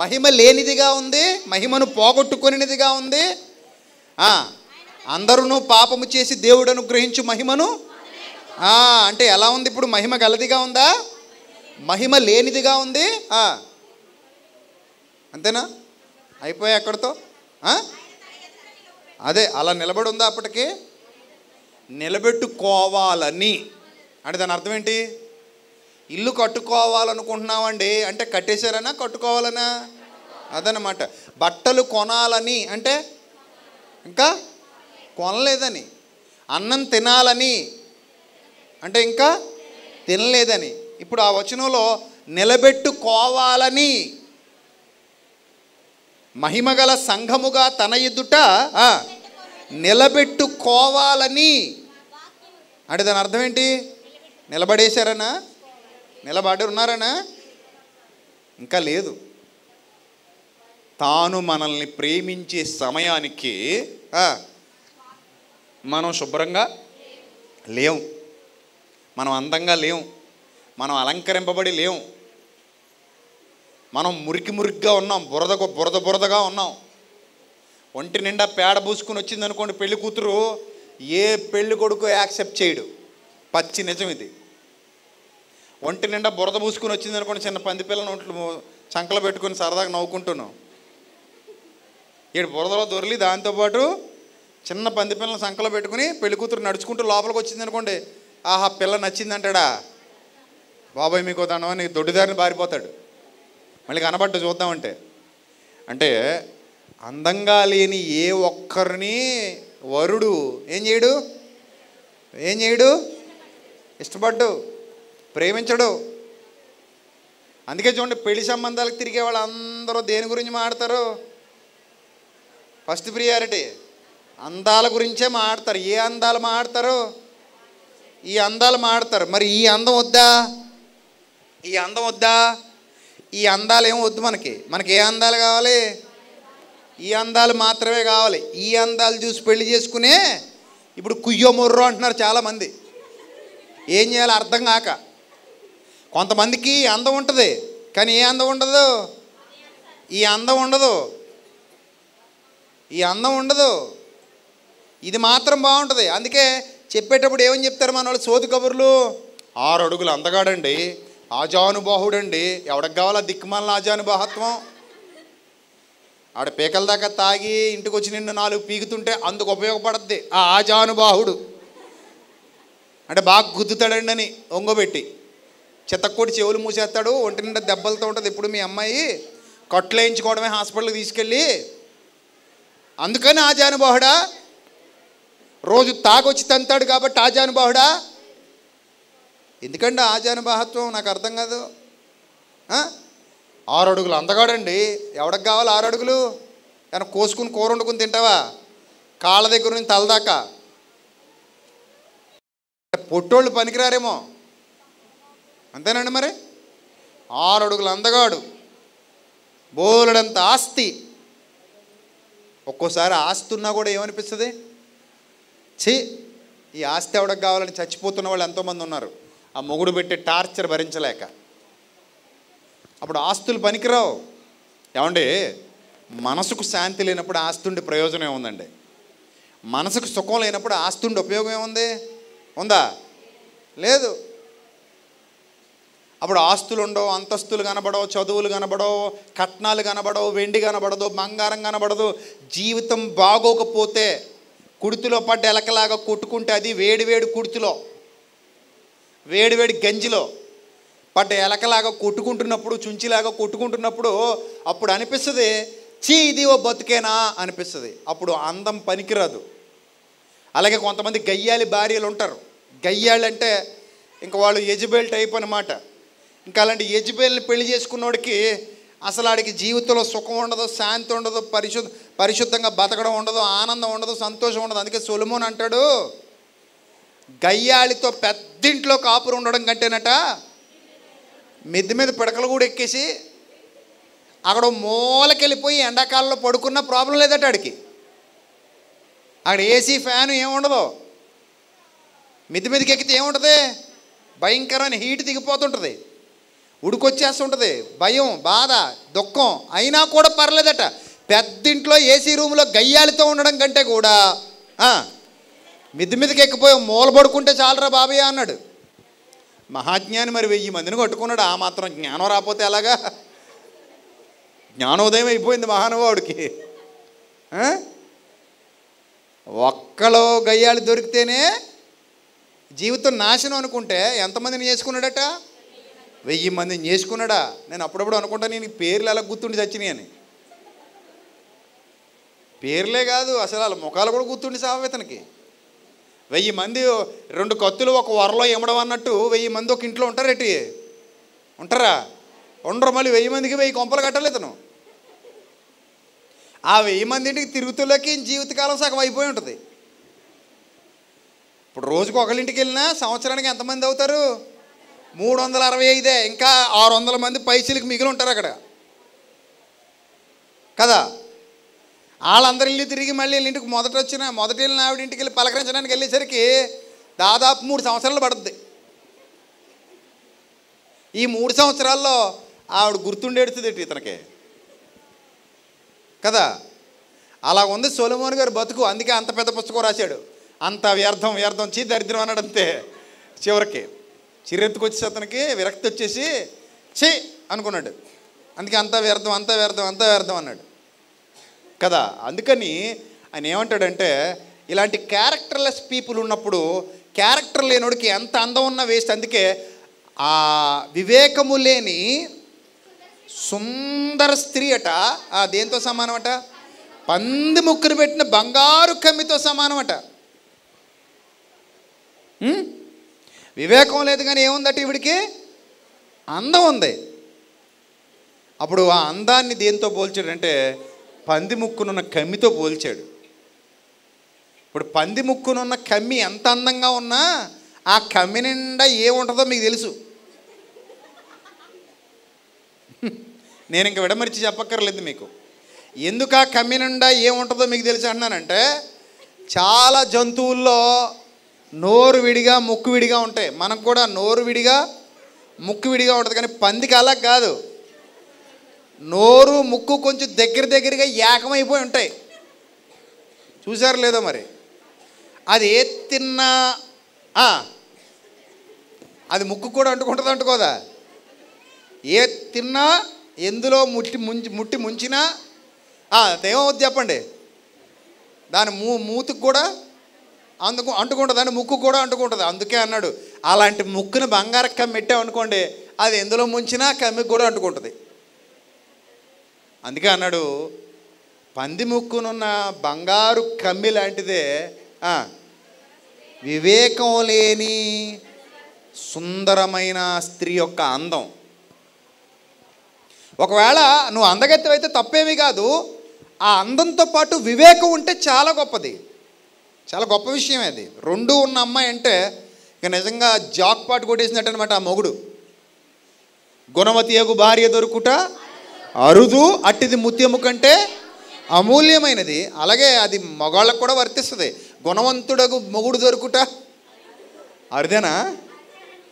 మహిమ లేనిదిగా ఉంది మహిమను పోగొట్టుకునిదిగా ఉంది అందరూ పాపము చేసి దేవుడు అనుగ్రహించు మహిమను? అంటే ఎలా ఉంది ఇప్పుడు మహిమ గలదిగా ఉందా? మహిమ లేనిదిగా ఉంది? అంతేనా? అయిపోయా ఎక్కడితో అదే అలా నిలబడి ఉందా అప్పటికి? నిలబెట్టుకోవాలని. అంటే దాని అర్థం ఏంటి? ఇల్లు కట్టుకోవాలనుకుంటున్నామండి. అంటే కట్టేశారనా? కట్టుకోవాలనా? అదనమాట బట్టలు కొనాలని. అంటే? ఇంకా? కొనలేదని. అన్నం తినాలని. అంటే ఇంకా తినలేదని. ఇప్పుడు ఆ వచనంలో నిలబెట్టుకోవాలని. మహిమగల సంఘముగా తన ఎదుట నిలబెట్టుకోవాలని. అంటే దాని అర్థం ఏంటి? నిలబడేశారనా? నిలబడి ఉన్నారనా? ఇంకా లేదు. తాను మనల్ని ప్రేమించే సమయానికి మనం శుభ్రంగా లేవు మనం అందంగా లేవు మనం అలంకరింపబడి లేవు మనం మురికి మురికిగా ఉన్నాం. బురద బురద బురదగా ఉన్నాం. ఒంటి నిండా పేడ పూసుకుని వచ్చింది అనుకోండి పెళ్ళి కూతురు ఏ పెళ్ళి కొడుకు యాక్సెప్ట్ చేయడు. పచ్చి నిజం ఇది. ఒంటి నిండా బురద పూసుకుని వచ్చింది అనుకోండి చిన్న పంది పిల్లని ఒంట్లు చంకలు పెట్టుకుని సరదాగా నవ్వుకుంటున్నాం. ఈడు బురదలో దొరలి దాంతోపాటు చిన్న పంది పిల్లని సంకలో పెట్టుకుని పెళ్ళి కూతురు నడుచుకుంటూ లోపలికి వచ్చింది అనుకోండి ఆహా పిల్ల నచ్చిందంటాడా? బాబాయ్ మీకు తను నీకు దొడ్డిదారిని బారిపోతాడు మళ్ళీ కనబడ్డ చూద్దామంటే అంటే అందంగా లేని ఏ ఒక్కరిని వరుడు ఏం చేయడు? ఏం చేయడు? ఇష్టపడ్డు ప్రేమించడు. అందుకే చూడండి పెళ్ళి సంబంధాలకు తిరిగే వాళ్ళు అందరూ దేని గురించి మాడతారు? First priority. అందాల గురించే మాడతారు ఏ అందాలు మాడతారు ఈ అందాలు మాడతారు మరి ఈ అందం వద్దా? ఈ అందం వద్దా? ఈ అందాలు ఏం వద్దు మనకి? మనకి ఏ అందాలు కావాలి? ఈ అందాలు మాత్రమే కావాలి. ఈ అందాలు చూసి పెళ్ళి చేసుకునే ఇప్పుడు కుయ్యో మొర్రో అంటున్నారు చాలామంది. ఏం చేయాలో అర్థం కాక. కొంతమందికి అందం ఉంటుంది. కానీ ఏ అందం ఉండదు? ఈ అందం ఉండదు. ఈ అందం ఉండదు. ఇది మాత్రం బాగుంటుంది. అందుకే చెప్పేటప్పుడు ఏమని చెప్తారు మన వాళ్ళు? సోది కబుర్లు. ఆరు అడుగులు అందగాడండి. ఆజానుబాహుడండి. ఎవడికి కావాలా దిక్కుమాలిన ఆజానుబాహత్వం? ఆడ పీకల దాకా తాగి ఇంటికి వచ్చి నిన్ను నాలుగు పీకుతుంటే అందుకు ఉపయోగపడద్ది. ఆ ఆజానుబాహుడు. అంటే బాగా గుద్దుతాడండి అని ఒంగోబెట్టి. చెత్తక్కోటి చెవులు మూసేస్తాడు. ఒంటి నిండా దెబ్బలతో ఉంటుంది. ఇప్పుడు మీ అమ్మాయి కట్లేయించుకోవడమే హాస్పిటల్కి తీసుకెళ్ళి అందుకని ఆజానుబాహుడా రోజు తాగొచ్చి తంతాడు కాబట్టి ఆజానుబాహుడా ఎందుకండి ఆజానుబాహత్వం నాకు అర్థం కాదు. ఆరు అడుగులు అందగాడండి. ఎవడికి కావాలి ఆరు అడుగులు ఏమైనా కోసుకుని కూర వండుకుని తింటావా? కాళ్ళ దగ్గర నుంచి తలదాకా. పొట్టోళ్ళు పనికిరారేమో. అంతేనండి మరి? ఆరు అడుగులు అందగాడు. బోలెడంత ఆస్తి. ఒక్కోసారి ఆస్తి ఉన్నా కూడా ఏమనిపిస్తుంది? ఛీ ఈ ఆస్తి ఎవడకు కావాలని చచ్చిపోతున్న వాళ్ళు ఎంతోమంది ఉన్నారు. ఆ మొగుడు పెట్టే టార్చర్ భరించలేక. అప్పుడు ఆస్తులు పనికిరావు. ఏమండి? మనసుకు శాంతి లేనప్పుడు ఆస్తి ఉండి ప్రయోజనం ఏముందండి? మనసుకు సుఖం లేనప్పుడు ఆస్తి ఉండి ఉపయోగం ఏముంది? ఉందా? లేదు. అప్పుడు ఆస్తులు ఉండవు అంతస్తులు కనబడవు చదువులు కనబడవు కట్నాలు కనబడవు వెండి కనబడదు బంగారం కనబడదు. జీవితం బాగోకపోతే కుడితిలో పడ్డ ఎలకలాగా కొట్టుకుంటే అది వేడివేడి కుడుతులో వేడివేడి గంజిలో పడ్డ ఎలకలాగా కొట్టుకుంటున్నప్పుడు చుంచిలాగా కొట్టుకుంటున్నప్పుడు అప్పుడు అనిపిస్తుంది చీ ఇది ఓ బతుకేనా అనిపిస్తుంది. అప్పుడు అందం పనికిరాదు. అలాగే కొంతమంది గయ్యాలి భార్యలు ఉంటారు. గయ్యాళ్ళు అంటే ఇంకా వాళ్ళు ఎజిబేల్ టైప్ అనమాట ఇంకా అలాంటి యజ్బేల్ని పెళ్ళి చేసుకున్నోడికి అసలు ఆడికి జీవితంలో సుఖం ఉండదు శాంతి ఉండదు పరిశుద్ధ పరిశుద్ధంగా బతకడం ఉండదు ఆనందం ఉండదు సంతోషం ఉండదు. అందుకే సొలుమోన్ అంటాడు గయ్యాళితో పెద్దింట్లో కాపురం ఉండడం కంటేనట. మిద్ది మీద పిడకలు కూడా ఎక్కేసి అక్కడ మూలకెళ్ళిపోయి ఎండాకాలంలో పడుకున్న ప్రాబ్లం లేదట ఆడికి. అక్కడ ఏసీ ఫ్యాన్ ఏముండదు మిద్ది మీదకి ఎక్కితే ఏముంటుంది భయంకరమైన హీట్ దిగిపోతుంటుంది. ఉడుకొచ్చేస్తుంటుంది. భయం బాధ దుఃఖం. అయినా కూడా పర్లేదట. పెద్దింట్లో ఏసీ రూమ్లో గయ్యాలతో ఉండడం కంటే కూడా మిద్ది మీదకి ఎక్కిపోయి మూల పడుకుంటే చాలరా బాబయ్య అన్నాడు. మహాజ్ఞాని మరి వెయ్యి మందిని కొట్టుకున్నాడు. ఆ మాత్రం జ్ఞానం రాకపోతే ఎలాగా? జ్ఞానోదయం అయిపోయింది మహానుభావుడికి. ఒక్కలో గయ్యాలు దొరికితేనే జీవితం నాశనం అనుకుంటే ఎంతమందిని చేసుకున్నాడట? వెయ్యి మందిని చేసుకున్నాడా? నేను అప్పుడప్పుడు అనుకుంటా నేను పేర్లు ఎలా గుర్తుండి చచ్చినాయి అని. పేర్లే కాదు అసలు వాళ్ళ ముఖాలు కూడా గుర్తుండి సావేతనికి వెయ్యి మంది రెండు కత్తులు ఒక వరలో ఇమ్మడం అన్నట్టు వెయ్యి మంది ఒక ఇంట్లో ఉంటారేటి ఉంటారా? ఉండరు మళ్ళీ వెయ్యి మందికి వెయ్యి కొంపలు కట్టాలి ఇతను. ఆ వెయ్యి మంది ఇంటికి తిరుగుతులకి జీవితకాలం సగం అయిపోయి ఉంటుంది. ఇప్పుడు రోజుకు ఒకరింటికి వెళ్ళినా సంవత్సరానికి ఎంతమంది అవుతారు? మూడు వందల అరవై ఐదే ఇంకా ఆరు వందల మంది పైసలకి మిగిలి ఉంటారు అక్కడ. కదా? వాళ్ళందరి ఇల్లు తిరిగి మళ్ళీ వెళ్ళి ఇంటికి మొదట వచ్చిన మొదటి వెళ్ళిన ఆవిడ ఇంటికి వెళ్ళి పలకరించడానికి వెళ్ళేసరికి దాదాపు మూడు సంవత్సరాలు పడుతుంది ఈ మూడు సంవత్సరాల్లో ఆవిడ గుర్తుండేడుతుంది ఇతనికి? కదా? అలా ఉంది సోలమోహన్ గారు బతుకు అందుకే అంత పెద్ద పుస్తకం రాశాడు. అంత వ్యర్థం వ్యర్థం చీ దరిద్రం అన్నాడు అంతే. చివరికి చిరెత్తుకొచ్చేసి అతనికి విరక్తి వచ్చేసి ఛీ అనుకున్నాడు. అందుకే అంత వ్యర్థం అంత వ్యర్థం అంత వ్యర్థం అన్నాడు. కదా? అందుకని ఆయన ఏమంటాడంటే ఇలాంటి క్యారెక్టర్లెస్ పీపుల్ ఉన్నప్పుడు క్యారెక్టర్ లేనోడికి ఎంత అందం ఉన్నా వేస్ట్. అందుకే ఆ వివేకము లేని సుందర స్త్రీ అట ఆ దేంతో సమానం అట పంది ముక్కును పెట్టిన బంగారు కమ్మితో సమానం అట వివేకం లేదు కానీ ఏముందట ఇవిడికి అందం ఉంది. అప్పుడు ఆ అందాన్ని దేంతో పోల్చాడంటే పంది ముక్కునున్న కమ్మితో పోల్చాడు. ఇప్పుడు పంది ముక్కునున్న కమ్మి ఎంత అందంగా ఉన్నా ఆ కమ్మి నిండా ఏముంటుందో మీకు తెలుసు. నేను ఇంక విడమరిచి చెప్పక్కర్లేదు మీకు. ఎందుకు ఆ కమ్మి నిండా ఏముంటుందో మీకు తెలుసు అంటున్నానంటే చాలా జంతువుల్లో నోరు విడిగా ముక్కు విడిగా ఉంటాయి. మనకు కూడా నోరు విడిగా ముక్కు విడిగా ఉంటుంది కానీ పందికి అలా కాదు. నోరు ముక్కు కొంచెం దగ్గర దగ్గరగా ఏకమైపోయి ఉంటాయి. చూసారు లేదో మరి? అది ఏ తిన్నా అది ముక్కు కూడా అంటుకుంటుంది అంటుకోదా? ఏ తిన్నా ఎందులో ముట్టి ముంచి ముట్టి ముంచినా ఆ, చెప్పండి? దాని మూ మూతికి కూడా అందుకు అంటుకుంటుంది అంటే ముక్కు కూడా అంటుకుంటుంది. అందుకే అన్నాడు అలాంటి ముక్కును బంగారం కమ్మి అది ఎందులో ముంచినా కమ్మికి కూడా అంటుకుంటుంది. అందుకే అన్నాడు పంది ముక్కునున్న బంగారు కమ్మి లాంటిదే వివేకం లేని సుందరమైన స్త్రీ యొక్క అందం. ఒకవేళ నువ్వు అందగత్తెవైతే తప్పేమీ కాదు ఆ అందంతో పాటు వివేకం ఉంటే చాలా గొప్పది. చాలా గొప్ప విషయం అది. రెండు ఉన్న అమ్మాయి అంటే ఇక నిజంగా జాక్ పాట్ కొట్టేసినట్టు అనమాట ఆ మొగుడు. గుణవతి ఏగు భార్య దొరుకుట అరుదు అట్టిది ముత్యము కంటే అమూల్యమైనది. అలాగే అది మగాళ్ళకు కూడా వర్తిస్తుంది. గుణవంతుడగు మొగుడు దొరుకుట. అరుదేనా?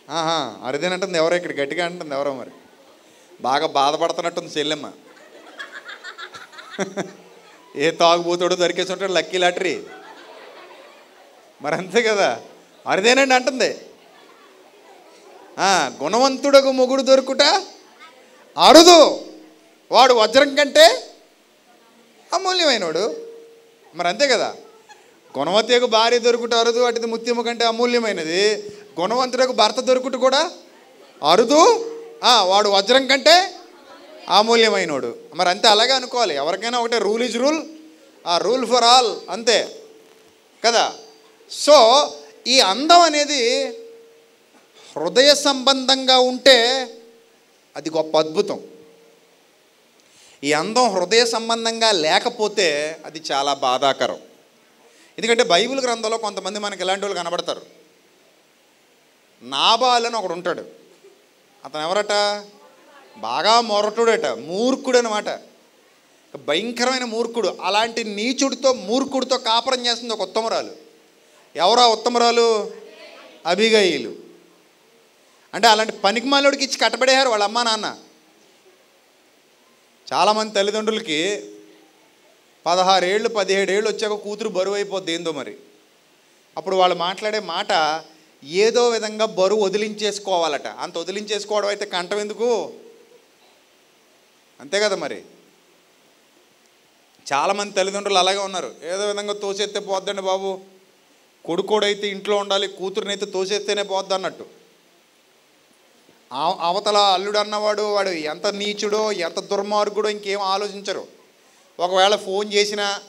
ఆహా అరుదేనంటుంది ఎవరో ఇక్కడ గట్టిగా అంటుంది ఎవరో మరి. బాగా బాధపడుతున్నట్టుంది చెల్లెమ్మ. ఏ తాగుబోతాడో దొరికేసి ఉంటాడు లక్కీ లాటరీ. మరి అంతే కదా. అరుదేనండి అంటుంది. గుణవంతుడకు మొగుడు దొరుకుట. అరుదు. వాడు వజ్రం కంటే అమూల్యమైనవాడు మరి అంతే కదా? గుణవతికు భార్య దొరుకుట అరుదు వాటిది ముత్యము కంటే అమూల్యమైనది. గుణవంతుడకు భర్త దొరుకుట కూడా అరుదు. వాడు వజ్రం కంటే అమూల్యమైనోడు. మరి అంతే అలాగే అనుకోవాలి. ఎవరికైనా ఒకటే రూల్ ఇజ్ రూల్. ఆ రూల్ ఫర్ ఆల్ అంతే. కదా? సో ఈ అందం అనేది హృదయ సంబంధంగా ఉంటే అది గొప్ప అద్భుతం. ఈ అందం హృదయ సంబంధంగా లేకపోతే అది చాలా బాధాకరం. ఎందుకంటే బైబిల్ గ్రంథంలో కొంతమంది మనకి ఇలాంటి వాళ్ళు కనబడతారు. నాబాల్ అని ఒకడు ఉంటాడు. అతను ఎవరట? బాగా మొరటుడట మూర్ఖుడు అనమాట భయంకరమైన మూర్ఖుడు. అలాంటి నీచుడితో మూర్ఖుడితో కాపురం చేస్తుంది ఒక ఉత్తమరాలు. ఎవరా ఉత్తమరాలు? అభిగయులు అంటే అలాంటి పనికిమాలోడికి ఇచ్చి కట్టబడేయారు వాళ్ళ అమ్మా నాన్న. చాలామంది తల్లిదండ్రులకి పదహారేళ్ళు పదిహేడేళ్ళు వచ్చాక కూతురు బరువు అయిపోద్ది ఏందో మరి. అప్పుడు వాళ్ళు మాట్లాడే మాట ఏదో విధంగా బరువు వదిలించేసుకోవాలట. అంత వదిలించేసుకోవడం అయితే కంటం ఎందుకు? అంతే కదా మరి. చాలామంది తల్లిదండ్రులు అలాగే ఉన్నారు. ఏదో విధంగా తోసేస్తే పోద్దండి బాబు. కొడుకోడైతే ఇంట్లో ఉండాలి కూతురునైతే తోసేస్తేనే పోద్ది అన్నట్టు అవతల అల్లుడు అన్నవాడు వాడు ఎంత నీచుడో ఎంత దుర్మార్గుడో ఇంకేం ఆలోచించరు. ఒకవేళ ఫోన్ చేసినా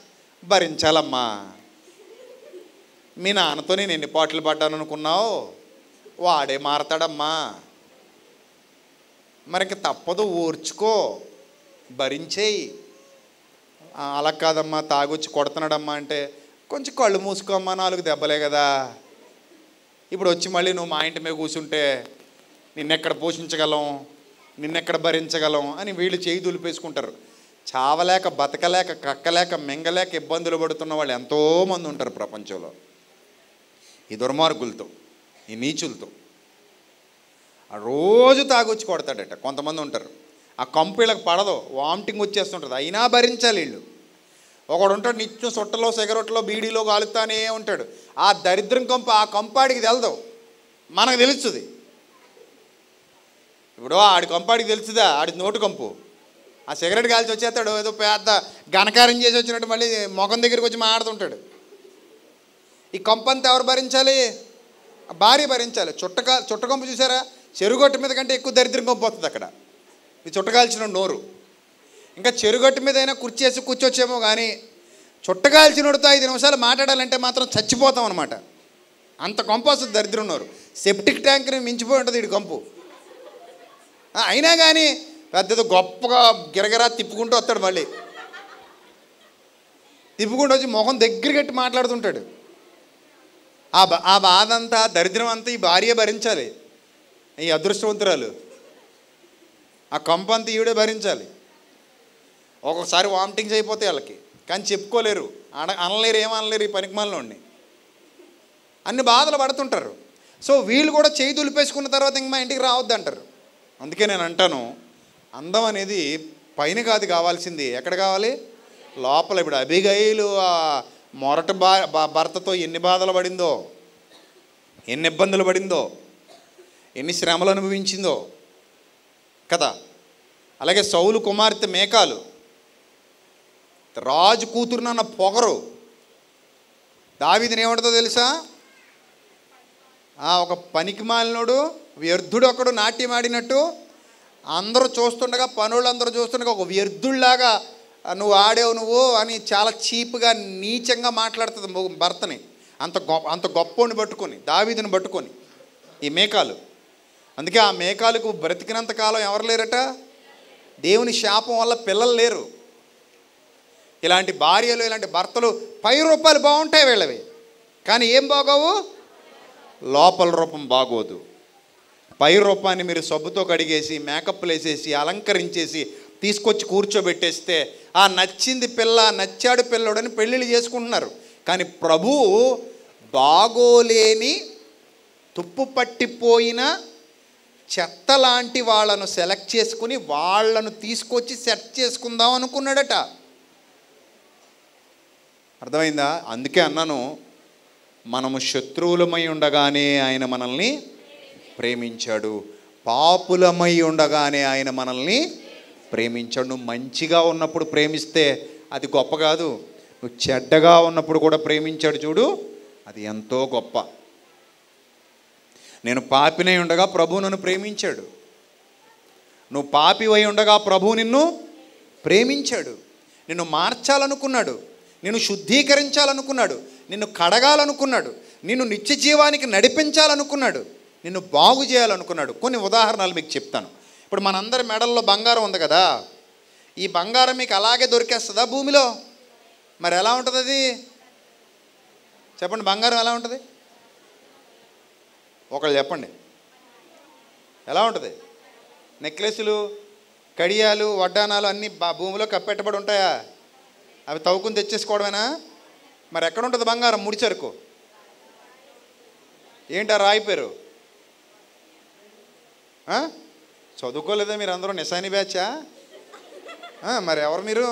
భరించాలమ్మా. మీ నాన్నతో నేను ఎన్ని పాటలు పడ్డాను అనుకున్నావు వాడే మారతాడమ్మా. మరి తప్పదు ఓర్చుకో. భరించేయి. అలా కాదమ్మా తాగొచ్చి కొడుతున్నాడమ్మా అంటే కొంచెం కళ్ళు మూసుకోమ్మా నాలుగు దెబ్బలే కదా. ఇప్పుడు వచ్చి మళ్ళీ నువ్వు మా ఇంటి మీద కూర్చుంటే నిన్నెక్కడ పోషించగలం? నిన్నెక్కడ భరించగలం? అని వీళ్ళు చేయి దులిపేసుకుంటారు. చావలేక బతకలేక కక్కలేక మింగలేక ఇబ్బందులు పడుతున్న వాళ్ళు ఎంతోమంది ఉంటారు ప్రపంచంలో. ఈ దుర్మార్గులతో ఈ నీచులతో. ఆ రోజు తాగొచ్చి కొడతాడట. కొంతమంది ఉంటారు. ఆ కంపు వీళ్ళకి పడదు. వామిటింగ్ వచ్చేస్తుంటుంది. అయినా భరించాలి వీళ్ళు. ఒకడు ఉంటాడు నిత్యం సొట్టలో సిగరెట్లో బీడీలో కాలుతానే ఉంటాడు. ఆ దరిద్రం కంపు ఆ కంపాడికి తెలదు. మనకు తెలుస్తుంది. ఇప్పుడు ఆడి కంపాడికి తెలుసుదా? ఆడి నోటు కంపు. ఆ సిగరెట్ కాల్చి వచ్చేస్తాడు ఏదో పెద్ద ఘనకారం చేసి వచ్చినట్టు మళ్ళీ మొఖం దగ్గరికి వచ్చి మాట్లాడుతుంటాడు. ఈ కంపంతా ఎవరు భరించాలి? భార్య భరించాలి. చుట్టకా చుట్టకంపు చూసారా? చెరుగొట్టు మీద కంటే ఎక్కువ దరిద్రం కంపు వస్తుంది అక్కడ. ఈ చుట్టకాల్చిన నోరు. ఇంకా చెరుగొట్టు మీద అయినా కుర్చీ వేసి కూర్చోచ్చేమో కానీ చుట్టకాల్చినోడితో ఐదు నిమిషాలు మాట్లాడాలంటే మాత్రం చచ్చిపోతాం అనమాట అంత కంపు వస్తుంది దరిద్రం నోరు. సెప్టిక్ ట్యాంక్ని మించిపోయి ఉంటుంది ఇటు కంపు. అయినా కానీ పెద్దది గొప్పగా గిరగిరా తిప్పుకుంటూ వస్తాడు మళ్ళీ. తిప్పుకుంటూ వచ్చి మొహం దగ్గర కట్టి మాట్లాడుతుంటాడు. ఆ బా ఆ బాధ అంతా దరిద్రం అంతా ఈ భార్య భరించాలి. ఈ అదృష్టవంతురాలు. ఆ కంప అంతా ఈవిడే భరించాలి. ఒక్కొక్కసారి వామిటింగ్స్ అయిపోతాయి వాళ్ళకి. కానీ చెప్పుకోలేరు. అన అనలేరు ఏమనలేరు ఈ పనికిమాలని అన్ని బాధలు పడుతుంటారు. సో వీళ్ళు కూడా చేయి దులిపేసుకున్న తర్వాత ఇంక మా ఇంటికి రావద్దంటారు. అందుకే నేను అంటాను అందం అనేది పైన కాదు కావాల్సింది. ఎక్కడ కావాలి? లోపల. ఇప్పుడు అభిగైలు ఆ మొరట బా బా- భర్తతో ఎన్ని బాధలు పడిందో ఎన్ని ఇబ్బందులు పడిందో ఎన్ని శ్రమలు అనుభవించిందో కదా? అలాగే సౌలు కుమార్తె మేకాలు. రాజు కూతురునన్న పొగరు. దావిదిని ఏమంటుందో తెలుసా? ఒక పనికి మాలినోడు వ్యర్థుడు ఒకడు నాట్యం ఆడినట్టు అందరూ చూస్తుండగా పనులందరూ చూస్తుండగా ఒక వ్యర్థుల్లాగా నువ్వు ఆడావు నువ్వు అని చాలా చీప్గా నీచంగా మాట్లాడుతుంది భర్తని. అంత గొప్ప అంత గొప్పని పట్టుకొని దావీదిని పట్టుకొని ఈ మేకాలు. అందుకే ఆ మేకాలకు బ్రతికినంత కాలం ఎవరు లేరట? దేవుని శాపం వల్ల పిల్లలు లేరు. ఇలాంటి భార్యలు ఇలాంటి భర్తలు పై రూపాయలు బాగుంటాయి వీళ్ళవి. కానీ ఏం బాగోవు? లోపల రూపం బాగోదు. పై రూపాన్ని మీరు సబ్బుతో కడిగేసి మేకప్లు వేసేసి అలంకరించేసి తీసుకొచ్చి కూర్చోబెట్టేస్తే ఆ నచ్చింది పిల్ల నచ్చాడు పిల్లడని పెళ్ళిళ్ళు చేసుకుంటున్నారు. కానీ ప్రభు బాగోలేని తుప్పు పట్టిపోయిన చెత్త లాంటి వాళ్ళను సెలెక్ట్ చేసుకుని వాళ్ళను తీసుకొచ్చి సెట్ చేసుకుందాం అనుకున్నాడట. అర్థమైందా? అందుకే అన్నాను మనము శత్రువులమై ఉండగానే ఆయన మనల్ని ప్రేమించాడు. పాపులమై ఉండగానే ఆయన మనల్ని ప్రేమించాడు. నువ్వు మంచిగా ఉన్నప్పుడు ప్రేమిస్తే అది గొప్ప కాదు. నువ్వు చెడ్డగా ఉన్నప్పుడు కూడా ప్రేమించాడు చూడు అది ఎంతో గొప్ప. నేను పాపినై ఉండగా ప్రభు నన్ను ప్రేమించాడు. నువ్వు పాపివై ఉండగా ప్రభు నిన్ను ప్రేమించాడు. నిన్ను మార్చాలనుకున్నాడు. నిన్ను శుద్ధీకరించాలనుకున్నాడు. నిన్ను కడగాలనుకున్నాడు. నిన్ను నిత్య జీవానికి నడిపించాలనుకున్నాడు. నిన్ను బాగు చేయాలనుకున్నాడు. కొన్ని ఉదాహరణలు మీకు చెప్తాను. ఇప్పుడు మనందరి మెడల్లో బంగారం ఉంది కదా. ఈ బంగారం మీకు అలాగే దొరికేస్తుందా భూమిలో? మరి ఎలా ఉంటుంది అది? చెప్పండి బంగారం ఎలా ఉంటుంది? ఒకళ్ళు చెప్పండి. ఎలా ఉంటుంది? నెక్లెస్లు కడియాలు వడ్డానాలు అన్నీ బా భూమిలో కప్పెట్టబడి ఉంటాయా? అవి తవ్వుకుని తెచ్చేసుకోవడమేనా? మరి ఎక్కడ ఉంటుంది బంగారం? ముడిచరుకు ఏంటి ఆ రాయి పేరు? చదువుకోలేదా మీరు అందరూ నిశాని బ్యాచా మరి ఎవరు మీరు?